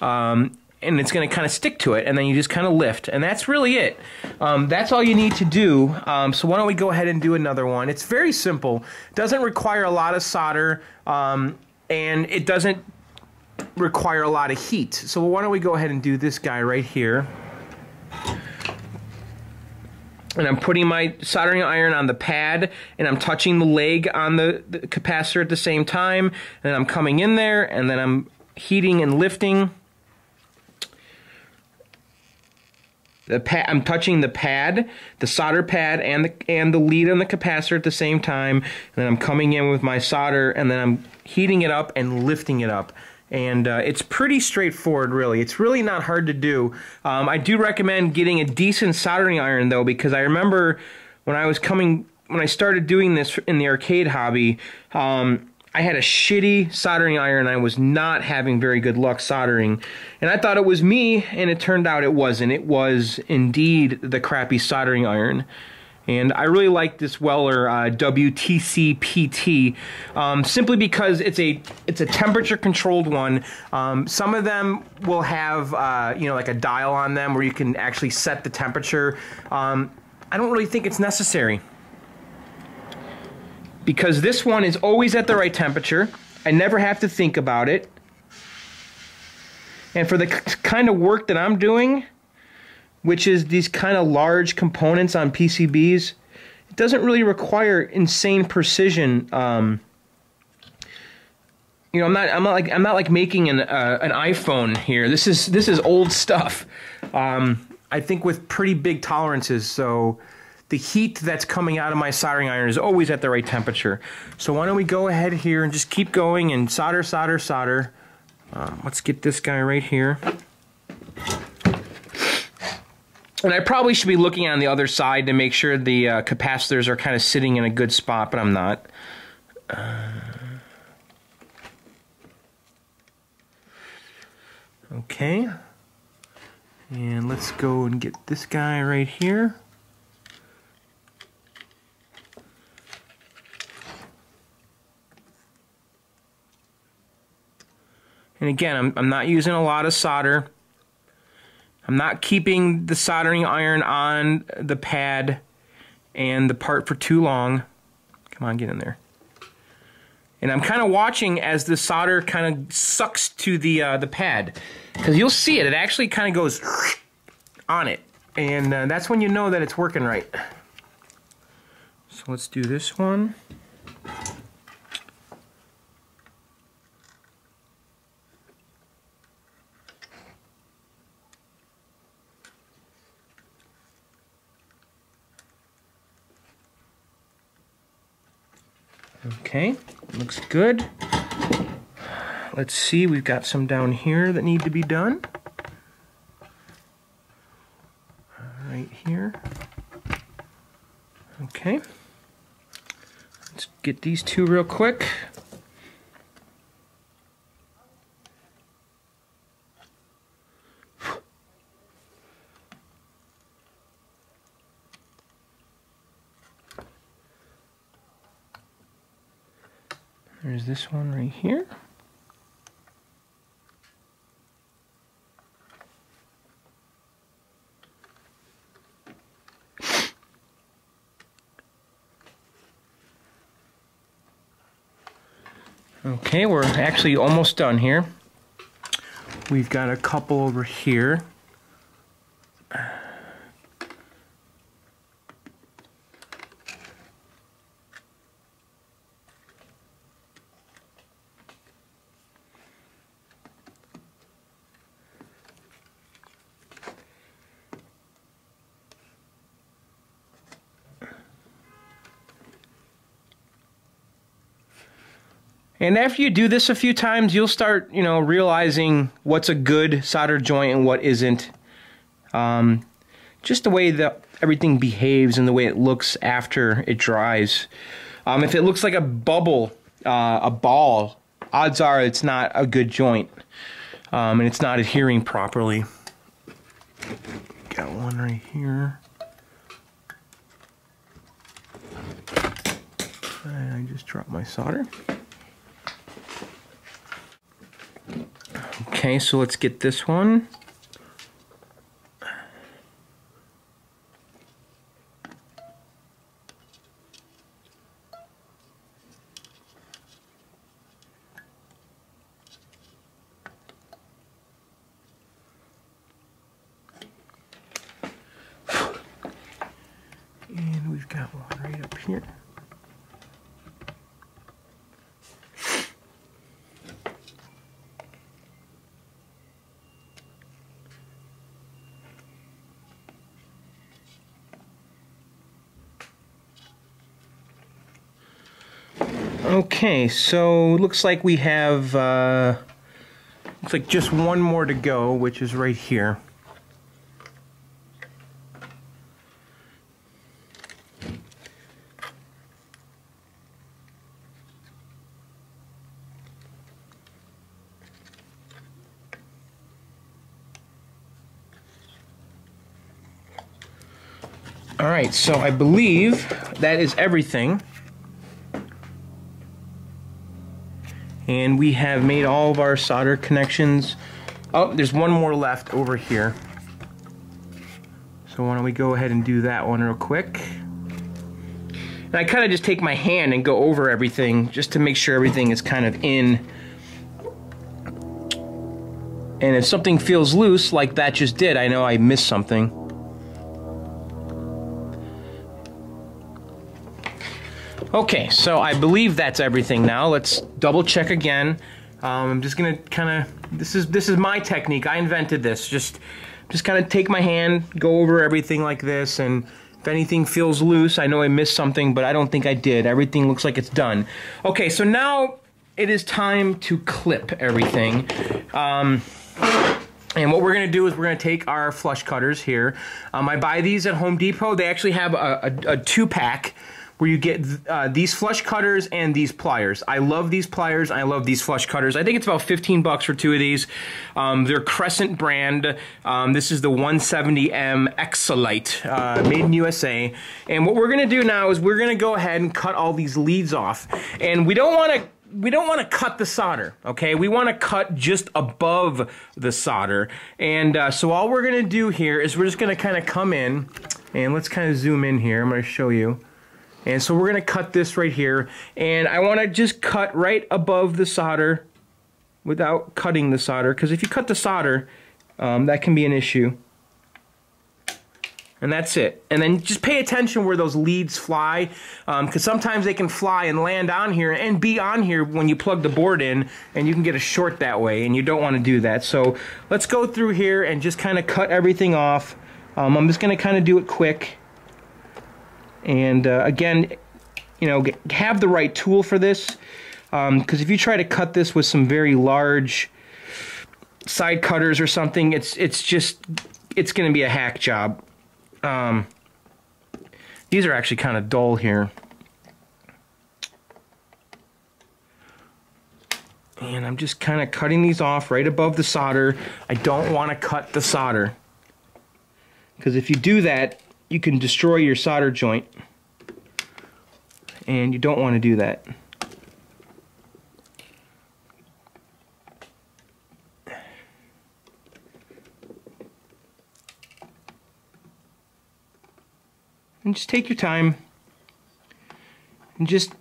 Um, and it's going to kind of stick to it, and then you just kind of lift, and that's really it. Um, that's all you need to do. Um, so why don't we go ahead and do another one? It's very simple. Doesn't require a lot of solder, um, and it doesn't require a lot of heat. So why don't we go ahead and do this guy right here. And I'm putting my soldering iron on the pad and I'm touching the leg on the, the, capacitor at the same time and I'm coming in there and then I'm heating and lifting. The pad I'm touching the pad the solder pad and the and the lead on the capacitor at the same time and then I'm coming in with my solder and then I'm heating it up and lifting it up and uh, it's pretty straightforward really. It's really not hard to do. Um, I do recommend getting a decent soldering iron though because I remember when I was coming when I started doing this in the arcade hobby um, I had a shitty soldering iron. I was not having very good luck soldering. And I thought it was me and it turned out it wasn't. It was indeed the crappy soldering iron and I really like this Weller uh, WTC PT um, simply because it's a it's a temperature controlled one. Um, some of them will have uh, you know like a dial on them where you can actually set the temperature. Um, I don't really think it's necessary because this one is always at the right temperature. I never have to think about it. And for the kind of work that I'm doing, which is these kind of large components on PCBs, it doesn't really require insane precision. Um, you know, I'm not, I'm not like, I'm not like making an, uh, an iPhone here. This is, this is old stuff. Um, I think with pretty big tolerances. So the heat that's coming out of my soldering iron is always at the right temperature. So why don't we go ahead here and just keep going and solder, solder, solder. Um, let's get this guy right here. And I probably should be looking on the other side to make sure the uh, capacitors are kind of sitting in a good spot, but I'm not. Uh, okay. And let's go and get this guy right here. And again, I'm, I'm not using a lot of solder. I'm not keeping the soldering iron on the pad and the part for too long. Come on, get in there. And I'm kind of watching as the solder kind of sucks to the uh, the pad. Because you'll see it, it actually kind of goes on it. And uh, that's when you know that it's working right. So let's do this one. Okay, looks good. Let's see, we've got some down here that need to be done. Right here. Okay. Let's get these two real quick. There's this one right here. Okay, we're actually almost done here. We've got a couple over here. And after you do this a few times, you'll start, you know, realizing what's a good solder joint and what isn't. Um, just the way that everything behaves and the way it looks after it dries. Um, if it looks like a bubble, uh, a ball, odds are it's not a good joint. Um, and it's not adhering properly. Got one right here. I just dropped my solder. Okay, so let's get this one. And we've got one right up here. Okay, so looks like we have uh, looks like just one more to go, which is right here. All right, so I believe that is everything. And we have made all of our solder connections. Oh, there's one more left over here. So why don't we go ahead and do that one real quick. And I kind of just take my hand and go over everything just to make sure everything is kind of in. And if something feels loose like that just did, I know I missed something. Okay, so I believe that's everything now. Let's double check again. Um, I'm just gonna kind of, this is this is my technique. I invented this. Just just kind of take my hand, go over everything like this, and if anything feels loose, I know I missed something, but I don't think I did. Everything looks like it's done. Okay, so now it is time to clip everything. Um, and what we're to do is we're to take our flush cutters here. Um, I buy these at Home Depot. They actually have a, a, a two-pack where you get uh, these flush cutters and these pliers. I love these pliers. I love these flush cutters. I think it's about 15 bucks for two of these. Um, they're Crescent brand. Um, this is the 170M Exolite, uh, made in USA. And what we're gonna do now is we're gonna go ahead and cut all these leads off. And we don't wanna we don't want to cut the solder, okay? We want to cut just above the solder. And uh, so all we're going to do here is we're just going to kind of come in, and let's kind of zoom in here. I'm going to show you. And so we're going to cut this right here. And I want to just cut right above the solder without cutting the solder. Because if you cut the solder, um, that can be an issue. And that's it. And then just pay attention where those leads fly. Because um, sometimes they can fly and land on here and be on here when you plug the board in. And you can get a short that way. And you don't want to do that. So let's go through here and just kind of cut everything off. Um, I'm just going to kind of do it quick. And uh, again, you know, have the right tool for this. Because um, if you try to cut this with some very large side cutters or something, it's it's just it's going to be a hack job. Um, these are actually kind of dull here. And I'm just kind of cutting these off right above the solder. I don't want to cut the solder. Because if you do that, you can destroy your solder joint. And you don't want to do that. and just take your time and just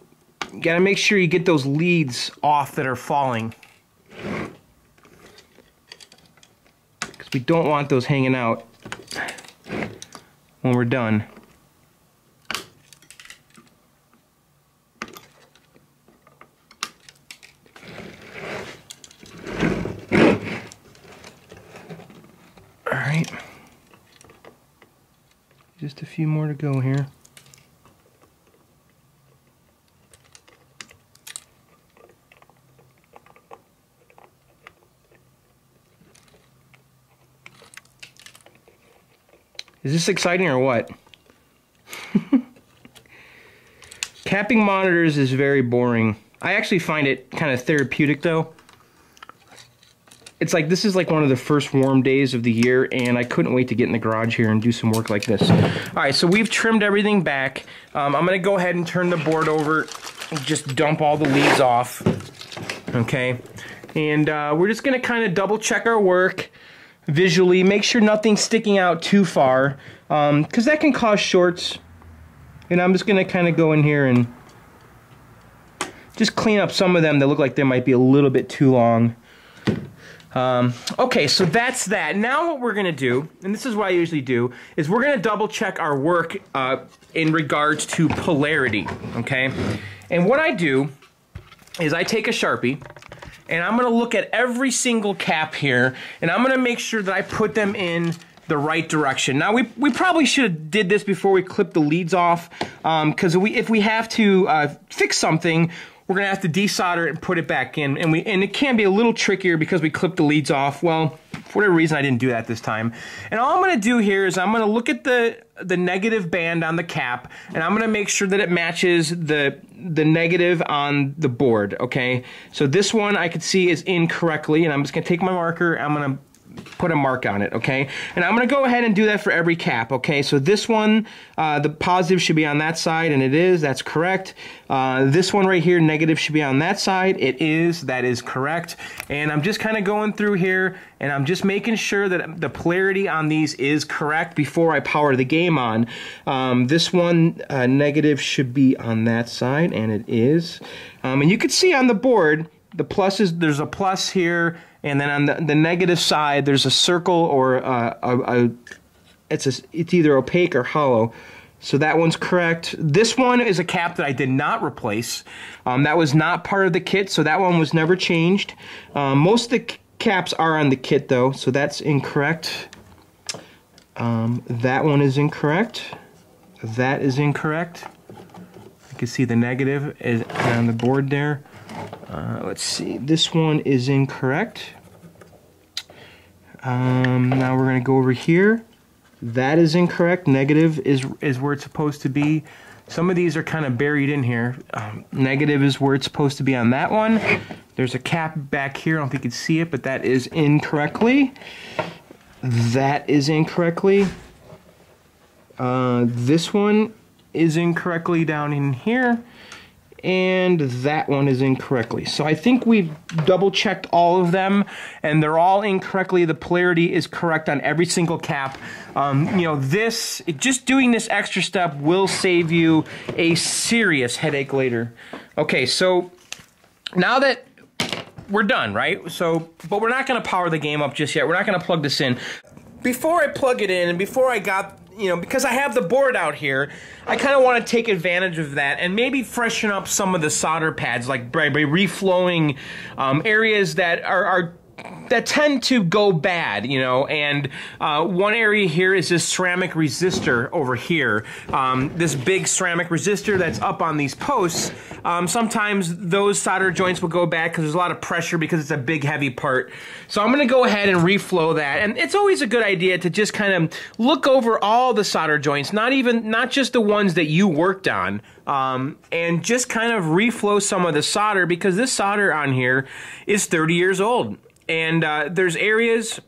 gotta make sure you get those leads off that are falling because we don't want those hanging out when we're done all right just a few more to go here. Is this exciting or what? Capping monitors is very boring. I actually find it kind of therapeutic though. It's like this is like one of the first warm days of the year and I couldn't wait to get in the garage here and do some work like this. Alright, so we've trimmed everything back. Um, I'm going to go ahead and turn the board over and just dump all the leaves off. Okay, and uh, we're just going to kind of double check our work visually, make sure nothing's sticking out too far because um, that can cause shorts. And I'm just going to kind of go in here and just clean up some of them that look like they might be a little bit too long. Um, okay, so that's that. Now what we're going to do, and this is what I usually do, is we're going to double check our work uh, in regards to polarity, okay? And what I do is I take a Sharpie, and I'm to look at every single cap here, and I'm to make sure that I put them in the right direction. Now, we, we probably should have did this before we clipped the leads off, because um, we, if we have to uh, fix something, we're gonna have to desolder it and put it back in. And we and it can be a little trickier because we clipped the leads off. Well, for whatever reason, I didn't do that this time. And all I'm gonna do here is I'm gonna look at the the negative band on the cap, and I'm gonna make sure that it matches the the negative on the board. Okay, so this one I could see is incorrectly, and I'm just gonna take my marker. I'm gonna put a mark on it, okay? And I'm going to go ahead and do that for every cap, okay? So this one, uh, the positive should be on that side, and it is. That's correct. Uh, this one right here, negative should be on that side. It is. That is correct. And I'm just kind of going through here, and I'm just making sure that the polarity on these is correct before I power the game on. Um, this one, uh, negative should be on that side, and it is. Um, and you can see on the board, the plus is, there's a plus here, and then on the, the negative side, there's a circle or a, a, a it's a, it's either opaque or hollow. So that one's correct. This one is a cap that I did not replace. Um, that was not part of the kit, so that one was never changed. Um, most of the caps are on the kit though, so that's incorrect. Um, that one is incorrect. That is incorrect. You can see the negative is on the board there. Uh, let's see, this one is incorrect. Um, now we're going to go over here. That is incorrect. Negative is, is where it's supposed to be. Some of these are kind of buried in here. Um, negative is where it's supposed to be on that one. There's a cap back here. I don't think you can see it, but that is incorrectly. That is incorrectly. Uh, this one is incorrectly down in here and that one is incorrectly. So I think we've double checked all of them and they're all incorrectly. The polarity is correct on every single cap. Um, you know, this, just doing this extra step will save you a serious headache later. Okay, so now that we're done, right? So, but we're not gonna power the game up just yet. We're not gonna plug this in. Before I plug it in and before I got you know, because I have the board out here, I kind of want to take advantage of that and maybe freshen up some of the solder pads, like by, by reflowing um, areas that are, are that tend to go bad, you know, and uh, one area here is this ceramic resistor over here. Um, this big ceramic resistor that's up on these posts, um, sometimes those solder joints will go bad because there's a lot of pressure because it's a big heavy part. So I'm going to go ahead and reflow that. And it's always a good idea to just kind of look over all the solder joints, not even, not just the ones that you worked on, um, and just kind of reflow some of the solder because this solder on here is 30 years old and uh, there's areas.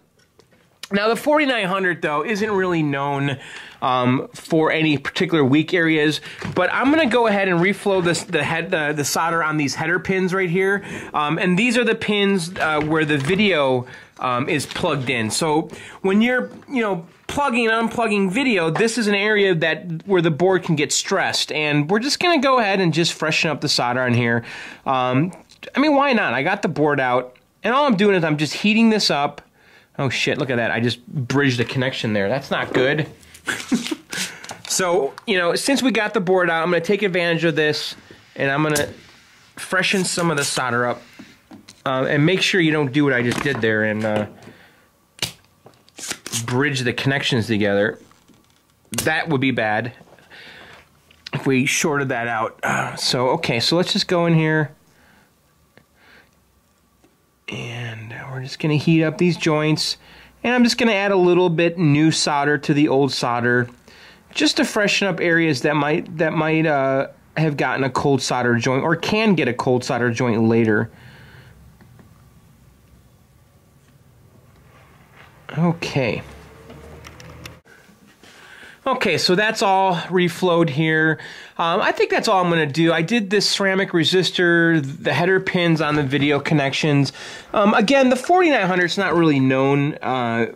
Now the 4900 though isn't really known um, for any particular weak areas, but I'm gonna go ahead and reflow this the head the, the solder on these header pins right here, um, and these are the pins uh, where the video um, is plugged in. So when you're you know plugging and unplugging video, this is an area that where the board can get stressed, and we're just gonna go ahead and just freshen up the solder on here. Um, I mean, why not? I got the board out. And all I'm doing is I'm just heating this up. Oh shit, look at that. I just bridged a connection there. That's not good. so, you know, since we got the board out, I'm to take advantage of this and I'm going to freshen some of the solder up. Uh, and make sure you don't do what I just did there and uh, bridge the connections together. That would be bad if we shorted that out. Uh, so, okay, so let's just go in here and we're just going to heat up these joints And I'm just going to add a little bit new solder to the old solder just to freshen up areas that might that might uh, have gotten a cold solder joint or can get a cold solder joint later. Okay. Okay, so that's all reflowed here. Um, I think that's all I'm going to do. I did this ceramic resistor, the header pins on the video connections. Um, again, the 4900 is not really known uh,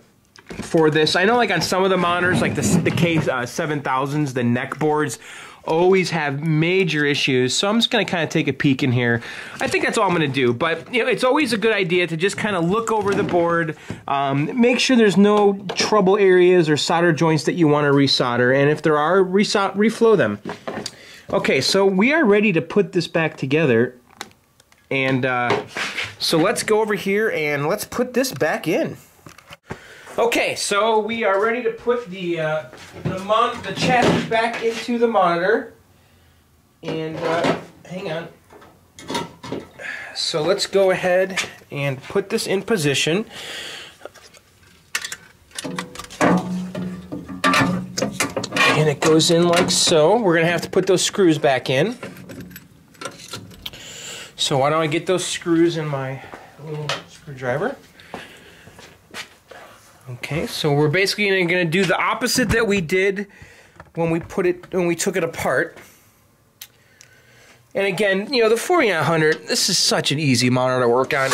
for this. I know like on some of the monitors, like the, the K7000s, uh, the neck boards, always have major issues. So I'm just going to kind of take a peek in here. I think that's all I'm going to do. But you know, it's always a good idea to just kind of look over the board, um, make sure there's no trouble areas or solder joints that you want to resolder. And if there are, reflow them. Okay, so we are ready to put this back together. And uh, so let's go over here and let's put this back in. Okay, so we are ready to put the uh, the, mon the chassis back into the monitor. And uh, hang on. So let's go ahead and put this in position. And it goes in like so. We're going to have to put those screws back in. So why don't I get those screws in my little screwdriver. Okay, so we're basically going to do the opposite that we did when we put it when we took it apart. And again, you know, the 4900, this is such an easy monitor to work on.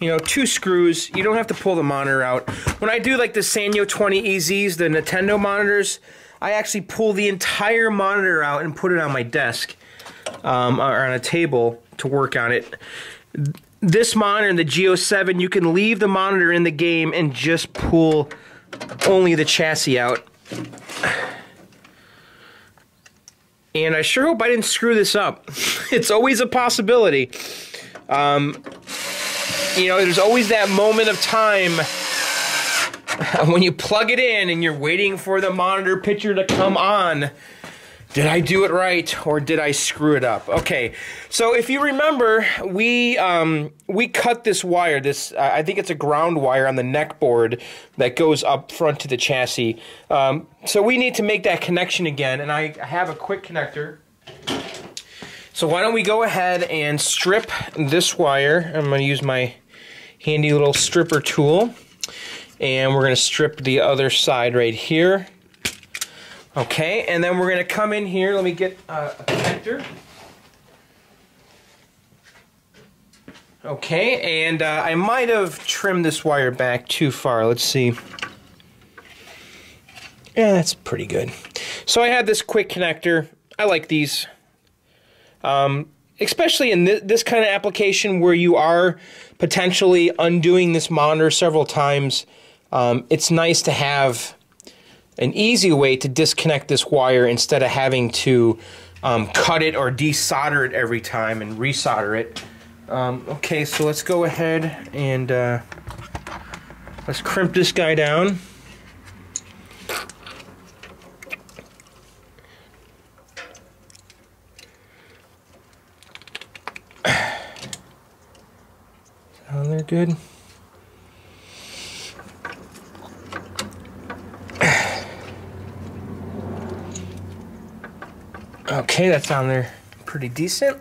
You know, two screws, you don't have to pull the monitor out. When I do like the Sanyo 20 EZs, the Nintendo monitors, I actually pull the entire monitor out and put it on my desk um, or on a table to work on it. This monitor the G07, you can leave the monitor in the game and just pull only the chassis out. And I sure hope I didn't screw this up. it's always a possibility. Um, you know, there's always that moment of time when you plug it in and you're waiting for the monitor picture to come on did I do it right or did I screw it up? Okay, so if you remember, we um, we cut this wire. This I think it's a ground wire on the neck board that goes up front to the chassis. Um, so we need to make that connection again, and I have a quick connector. So why don't we go ahead and strip this wire? I'm going to use my handy little stripper tool, and we're going to strip the other side right here. Okay, and then we're going to come in here. Let me get uh, a connector. Okay, and uh, I might have trimmed this wire back too far. Let's see. Yeah, that's pretty good. So I have this quick connector. I like these. Um, especially in th this kind of application where you are potentially undoing this monitor several times. Um, it's nice to have an easy way to disconnect this wire instead of having to um, cut it or desolder it every time and resolder it. Um, okay, so let's go ahead and uh, let's crimp this guy down. Sound there good? Okay, that's on there pretty decent.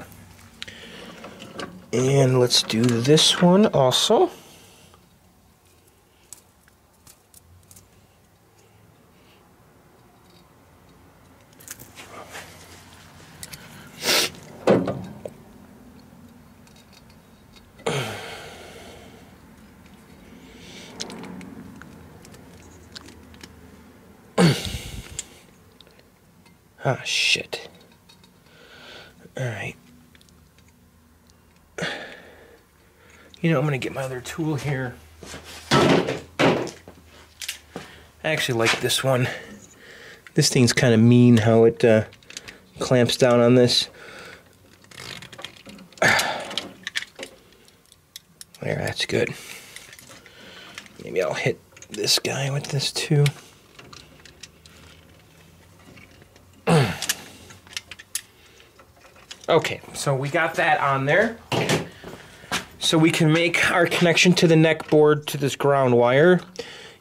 And let's do this one also. Ah, shit. Alright. You know, I'm going to get my other tool here. I actually like this one. This thing's kind of mean how it uh, clamps down on this. There, that's good. Maybe I'll hit this guy with this too. Okay, so we got that on there. So we can make our connection to the neck board to this ground wire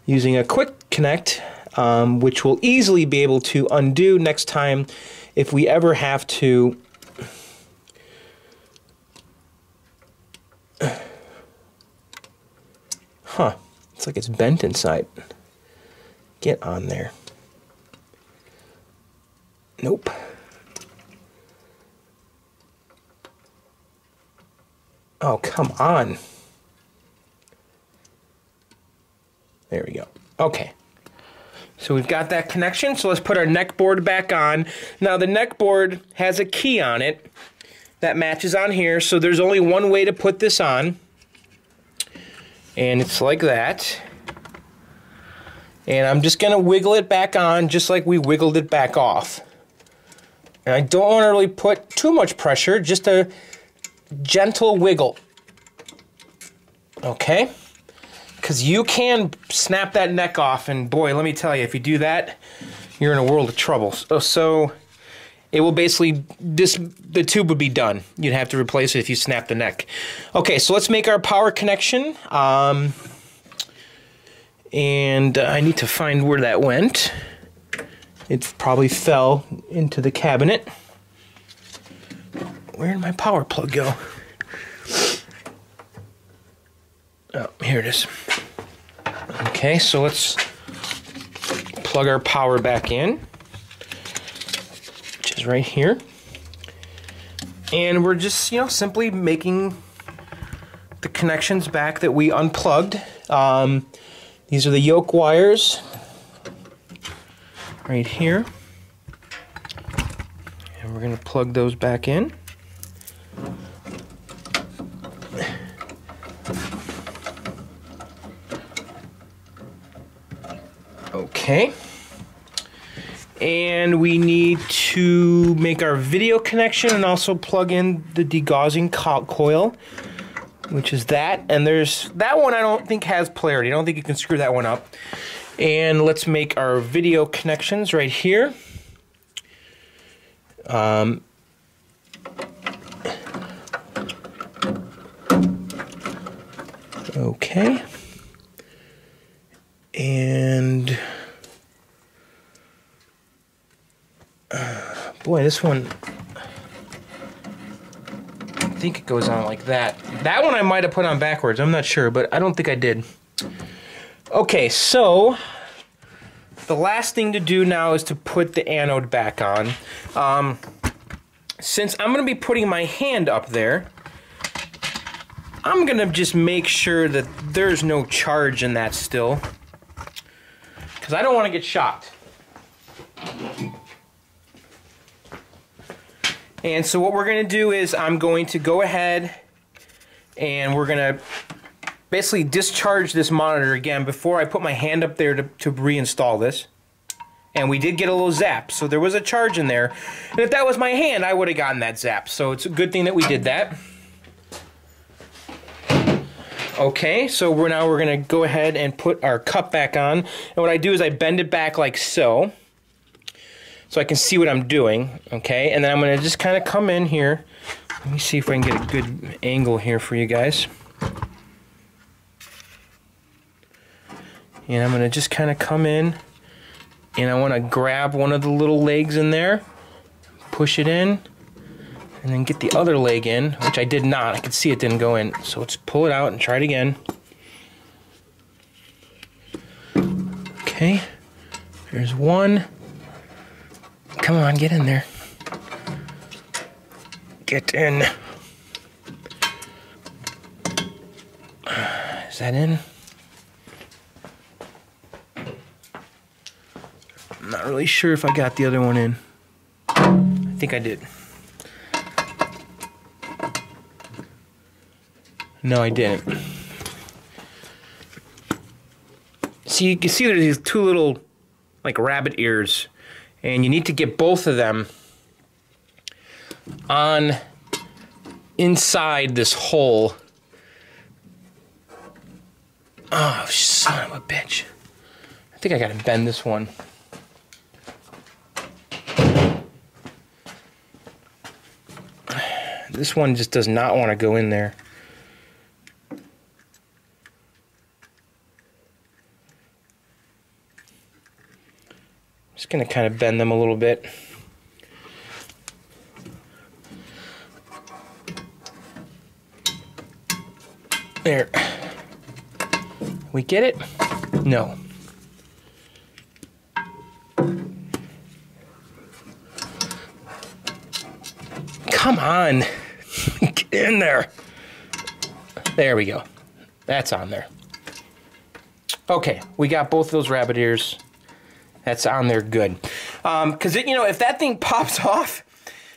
using a quick connect, um, which we'll easily be able to undo next time if we ever have to Huh. It's like it's bent inside. Get on there. Nope. Oh, come on. There we go. Okay. So we've got that connection. So let's put our neck board back on. Now the neck board has a key on it that matches on here. So there's only one way to put this on. And it's like that. And I'm just going to wiggle it back on just like we wiggled it back off. And I don't want to really put too much pressure, just a gentle wiggle. Okay? Because you can snap that neck off, and boy, let me tell you, if you do that, you're in a world of trouble. So, so it will basically, this the tube would be done. You'd have to replace it if you snap the neck. Okay, so let's make our power connection. Um, and I need to find where that went. It probably fell into the cabinet. Where did my power plug go? Oh, here it is. Okay, so let's plug our power back in, which is right here. And we're just, you know, simply making the connections back that we unplugged. Um, these are the yoke wires right here. And we're going to plug those back in. Okay. And we need to make our video connection and also plug in the degaussing co coil, which is that. And there's that one I don't think has polarity. I don't think you can screw that one up. And let's make our video connections right here. Um, okay. And uh, boy, this one I think it goes on like that. That one I might have put on backwards. I'm not sure, but I don't think I did. Okay, so the last thing to do now is to put the anode back on. Um, since I'm going to be putting my hand up there, I'm to just make sure that there's no charge in that still. Because I don't want to get shocked. And so what we're to do is I'm going to go ahead and we're to basically discharge this monitor again before I put my hand up there to, to reinstall this. And we did get a little zap, so there was a charge in there. And if that was my hand, I would have gotten that zap. So it's a good thing that we did that. Okay, so we're now we're gonna go ahead and put our cup back on. And what I do is I bend it back like so. So I can see what I'm doing, okay? And then I'm gonna just kind of come in here. Let me see if I can get a good angle here for you guys. And I'm to just kind of come in and I want to grab one of the little legs in there, push it in, and then get the other leg in, which I did not. I could see it didn't go in. So let's pull it out and try it again. Okay, there's one. Come on, get in there. Get in. Is that in? I'm not really sure if I got the other one in. I think I did. No, I didn't. See, you can see there's these two little, like, rabbit ears. And you need to get both of them on inside this hole. Oh, son of a bitch. I think I gotta bend this one. this one just does not want to go in there. Going to kind of bend them a little bit. There. We get it? No. Come on. Get in there. There we go. That's on there. Okay, we got both those rabbit ears. That's on there good. Because, um, you know, if that thing pops off,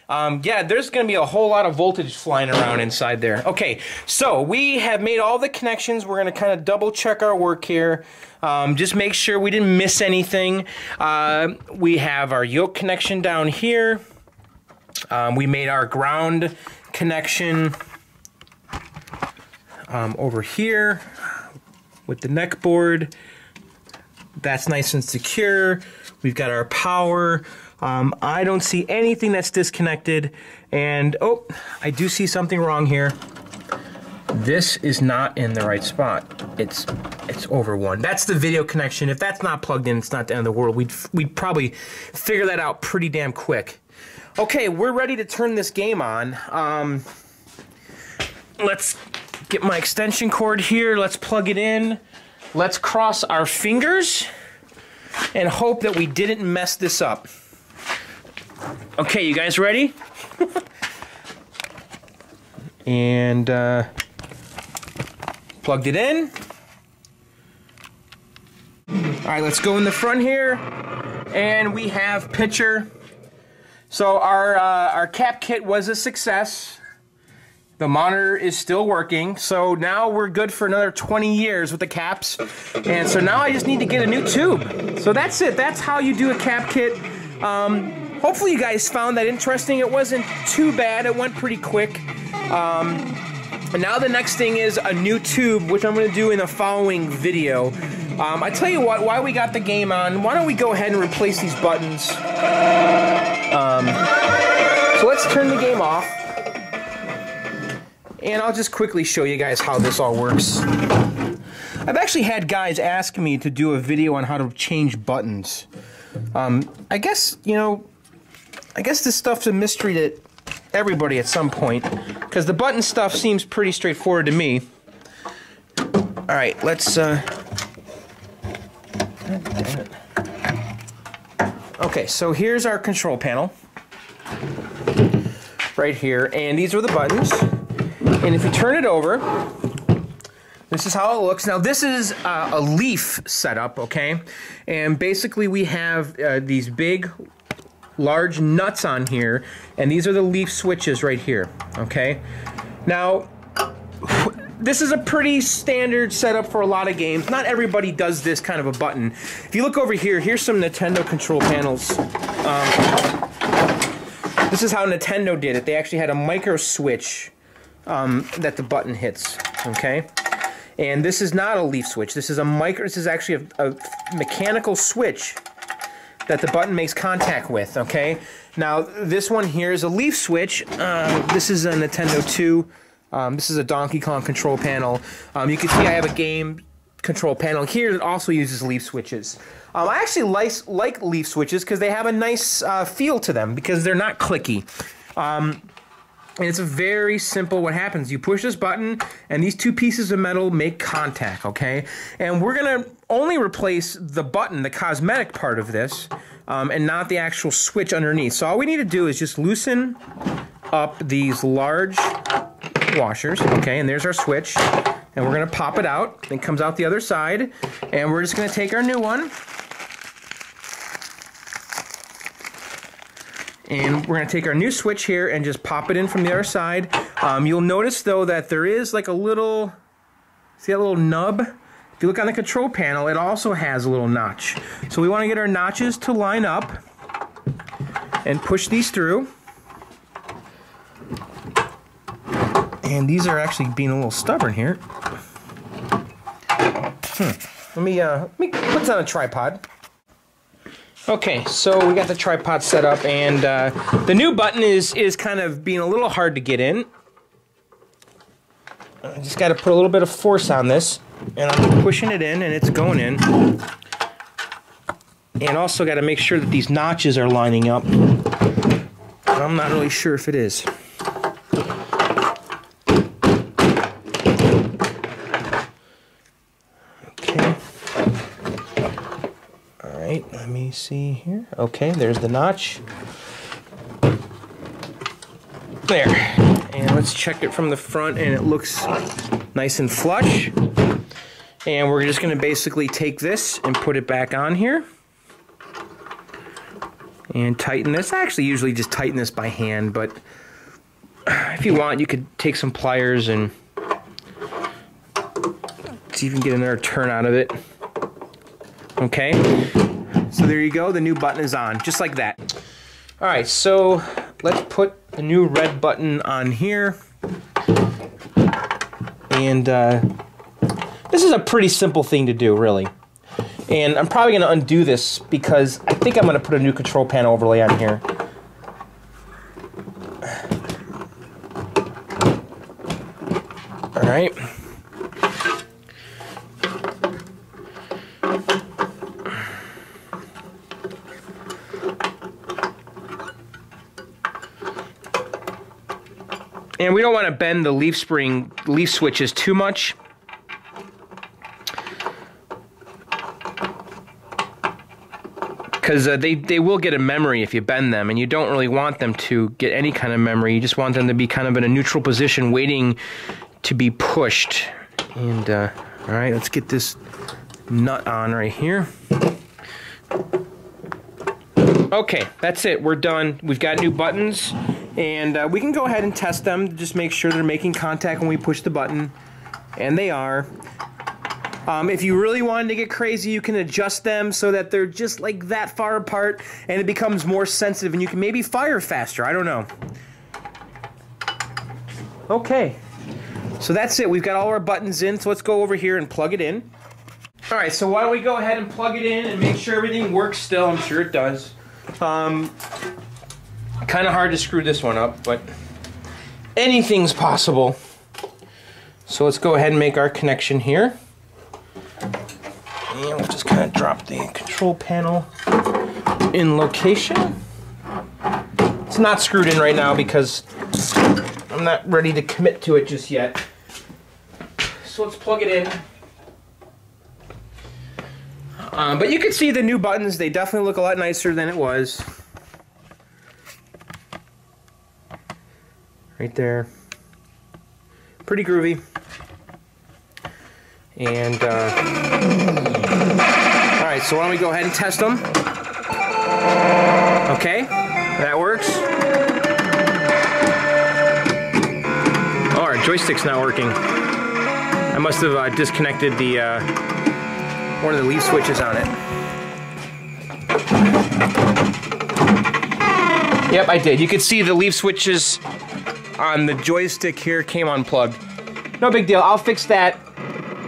um, yeah, there's going to be a whole lot of voltage flying around inside there. Okay, so we have made all the connections. We're going to kind of double check our work here. Um, just make sure we didn't miss anything. Uh, we have our yoke connection down here. Um, we made our ground connection um, over here with the neck board. That's nice and secure. We've got our power. Um, I don't see anything that's disconnected. And, oh, I do see something wrong here. This is not in the right spot. It's it's over one. That's the video connection. If that's not plugged in, it's not the end of the world. We'd, we'd probably figure that out pretty damn quick. Okay, we're ready to turn this game on. Um, let's get my extension cord here. Let's plug it in. Let's cross our fingers and hope that we didn't mess this up. Okay, you guys ready? and uh, plugged it in. All right, let's go in the front here. And we have pitcher. So our, uh, our cap kit was a success. The monitor is still working, so now we're good for another 20 years with the caps. And so now I just need to get a new tube. So that's it. That's how you do a cap kit. Um, hopefully you guys found that interesting. It wasn't too bad. It went pretty quick. Um, and now the next thing is a new tube, which I'm going to do in the following video. Um, I tell you what, while we got the game on, why don't we go ahead and replace these buttons. Um, so let's turn the game off. And I'll just quickly show you guys how this all works. I've actually had guys ask me to do a video on how to change buttons. Um, I guess, you know, I guess this stuff's a mystery to everybody at some point. Because the button stuff seems pretty straightforward to me. Alright, let's, uh... Okay, so here's our control panel. Right here. And these are the buttons. And if you turn it over, this is how it looks. Now this is uh, a leaf setup, okay? And basically we have uh, these big, large nuts on here, and these are the leaf switches right here, okay? Now, this is a pretty standard setup for a lot of games. Not everybody does this kind of a button. If you look over here, here's some Nintendo control panels. Um, this is how Nintendo did it. They actually had a micro switch um, that the button hits. Okay, and this is not a leaf switch. This is a micro. This is actually a, a mechanical switch that the button makes contact with. Okay, now this one here is a leaf switch. Uh, this is a Nintendo 2. Um, this is a Donkey Kong control panel. Um, you can see I have a game control panel here that also uses leaf switches. Um, I actually like, like leaf switches because they have a nice uh, feel to them because they're not clicky. Um, and it's very simple what happens. You push this button and these two pieces of metal make contact, okay? And we're gonna only replace the button, the cosmetic part of this, um, and not the actual switch underneath. So all we need to do is just loosen up these large washers, okay? And there's our switch. And we're gonna pop it out. It comes out the other side. And we're just gonna take our new one And we're gonna take our new switch here and just pop it in from the other side. Um, you'll notice though that there is like a little, see that little nub? If you look on the control panel, it also has a little notch. So we wanna get our notches to line up and push these through. And these are actually being a little stubborn here. Hmm. Let me, uh, let me put this on a tripod. Okay, so we got the tripod set up, and uh, the new button is is kind of being a little hard to get in. I just got to put a little bit of force on this, and I'm pushing it in, and it's going in. And also got to make sure that these notches are lining up. I'm not really sure if it is. Okay. All right, let me see here. Okay, there's the notch. There. And let's check it from the front and it looks nice and flush. And we're just gonna basically take this and put it back on here. And tighten this. I actually usually just tighten this by hand, but if you want, you could take some pliers and see if you can get another turn out of it. Okay, so there you go, the new button is on, just like that. All right, so let's put a new red button on here. And uh, this is a pretty simple thing to do, really. And I'm probably gonna undo this because I think I'm gonna put a new control panel overlay on here. All right. And we don't want to bend the leaf spring, leaf switches too much. Because uh, they, they will get a memory if you bend them, and you don't really want them to get any kind of memory. You just want them to be kind of in a neutral position, waiting to be pushed. And, uh, all right, let's get this nut on right here. Okay, that's it. We're done. We've got new buttons, and uh, we can go ahead and test them. To just make sure they're making contact when we push the button, and they are. Um, if you really wanted to get crazy, you can adjust them so that they're just like that far apart, and it becomes more sensitive, and you can maybe fire faster. I don't know. Okay, so that's it. We've got all our buttons in, so let's go over here and plug it in. All right, so why don't we go ahead and plug it in and make sure everything works still. I'm sure it does. Um, kind of hard to screw this one up, but anything's possible. So let's go ahead and make our connection here. And we'll just kind of drop the control panel in location. It's not screwed in right now because I'm not ready to commit to it just yet. So let's plug it in. Um, but you can see the new buttons, they definitely look a lot nicer than it was. Right there. Pretty groovy. And, uh, all right, so why don't we go ahead and test them? Okay, that works. Oh, our joystick's not working. I must have uh, disconnected the, uh, one of the leaf switches on it. Yep, I did. You could see the leaf switches on the joystick here came unplugged. No big deal. I'll fix that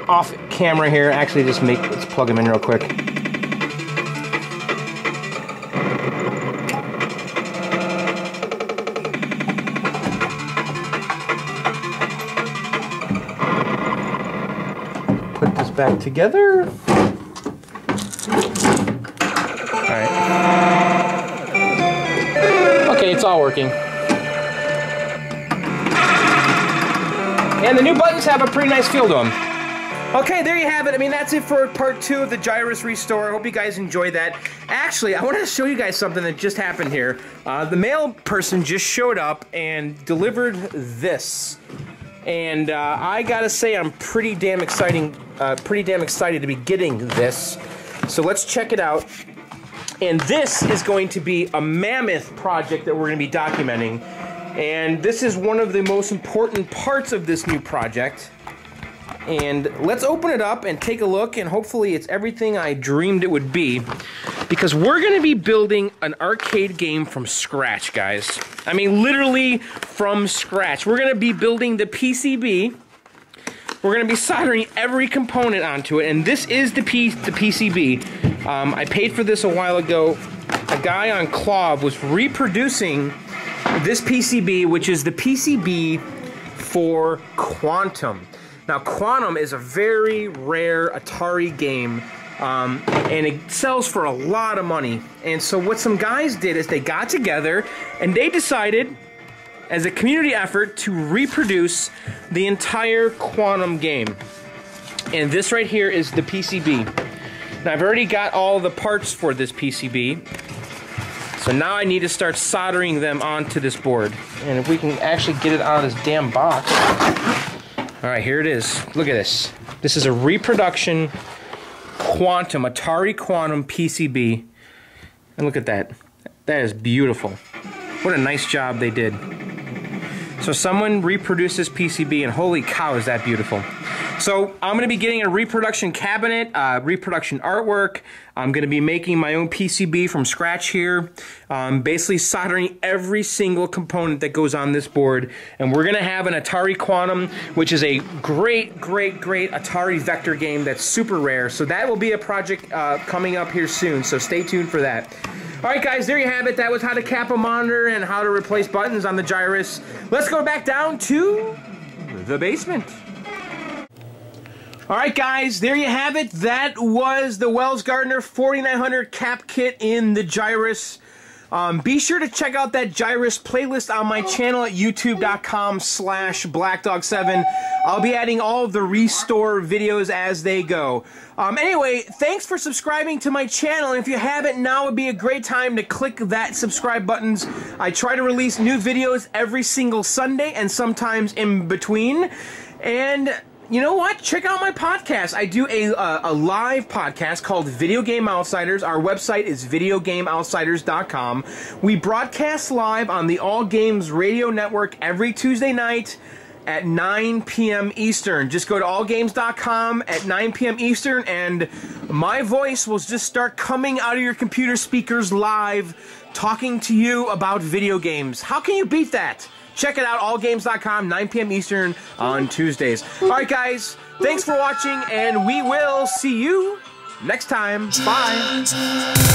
off camera here. Actually, just make let's plug them in real quick. Put this back together. All right. Okay, it's all working. And the new buttons have a pretty nice feel to them. Okay, there you have it. I mean, that's it for part two of the Gyruss Restore. I hope you guys enjoyed that. Actually, I wanted to show you guys something that just happened here. Uh, the mail person just showed up and delivered this. And uh, I gotta say, I'm pretty damn exciting, uh, pretty damn excited to be getting this. So let's check it out. And this is going to be a mammoth project that we're going to be documenting. And this is one of the most important parts of this new project. And let's open it up and take a look, and hopefully it's everything I dreamed it would be. Because we're going to be building an arcade game from scratch, guys. I mean, literally from scratch. We're going to be building the PCB. We're going to be soldering every component onto it, and this is the, P the PCB. Um, I paid for this a while ago. A guy on KLOV was reproducing this PCB, which is the PCB for Quantum. Now, Quantum is a very rare Atari game, um, and it sells for a lot of money. And so, what some guys did is they got together and they decided, as a community effort, to reproduce the entire Quantum game. And this right here is the PCB. Now, I've already got all the parts for this PCB. So now I need to start soldering them onto this board. And if we can actually get it out of this damn box. All right, here it is. Look at this. This is a reproduction Quantum, Atari Quantum PCB. And look at that. That is beautiful. What a nice job they did. So someone reproduced this PCB and holy cow is that beautiful. So I'm going to be getting a reproduction cabinet, uh, reproduction artwork. I'm going to be making my own PCB from scratch here. Um, basically soldering every single component that goes on this board. And we're going to have an Atari Quantum, which is a great, great, great Atari vector game that's super rare. So that will be a project uh, coming up here soon. So stay tuned for that. All right, guys, there you have it. That was how to cap a monitor and how to replace buttons on the Gyruss. Let's go back down to the basement. All right, guys, there you have it. That was the Wells Gardner 4900 cap kit in the Gyruss. Um, be sure to check out that Gyruss playlist on my channel at youtube.com slash blackdog7. I'll be adding all of the restore videos as they go. Um, anyway, thanks for subscribing to my channel. If you haven't, now would be a great time to click that subscribe buttons. I try to release new videos every single Sunday and sometimes in between. And you know what? Check out my podcast. I do a, uh, a live podcast called Video Game Outsiders. Our website is videogameoutsiders.com. We broadcast live on the All Games Radio Network every Tuesday night at 9 p.m. Eastern. Just go to allgames.com at 9 p.m. Eastern, and my voice will just start coming out of your computer speakers live, talking to you about video games. How can you beat that? Check it out, allgames.com, 9 p.m. Eastern on Tuesdays. All right, guys, thanks for watching, and we will see you next time. Bye.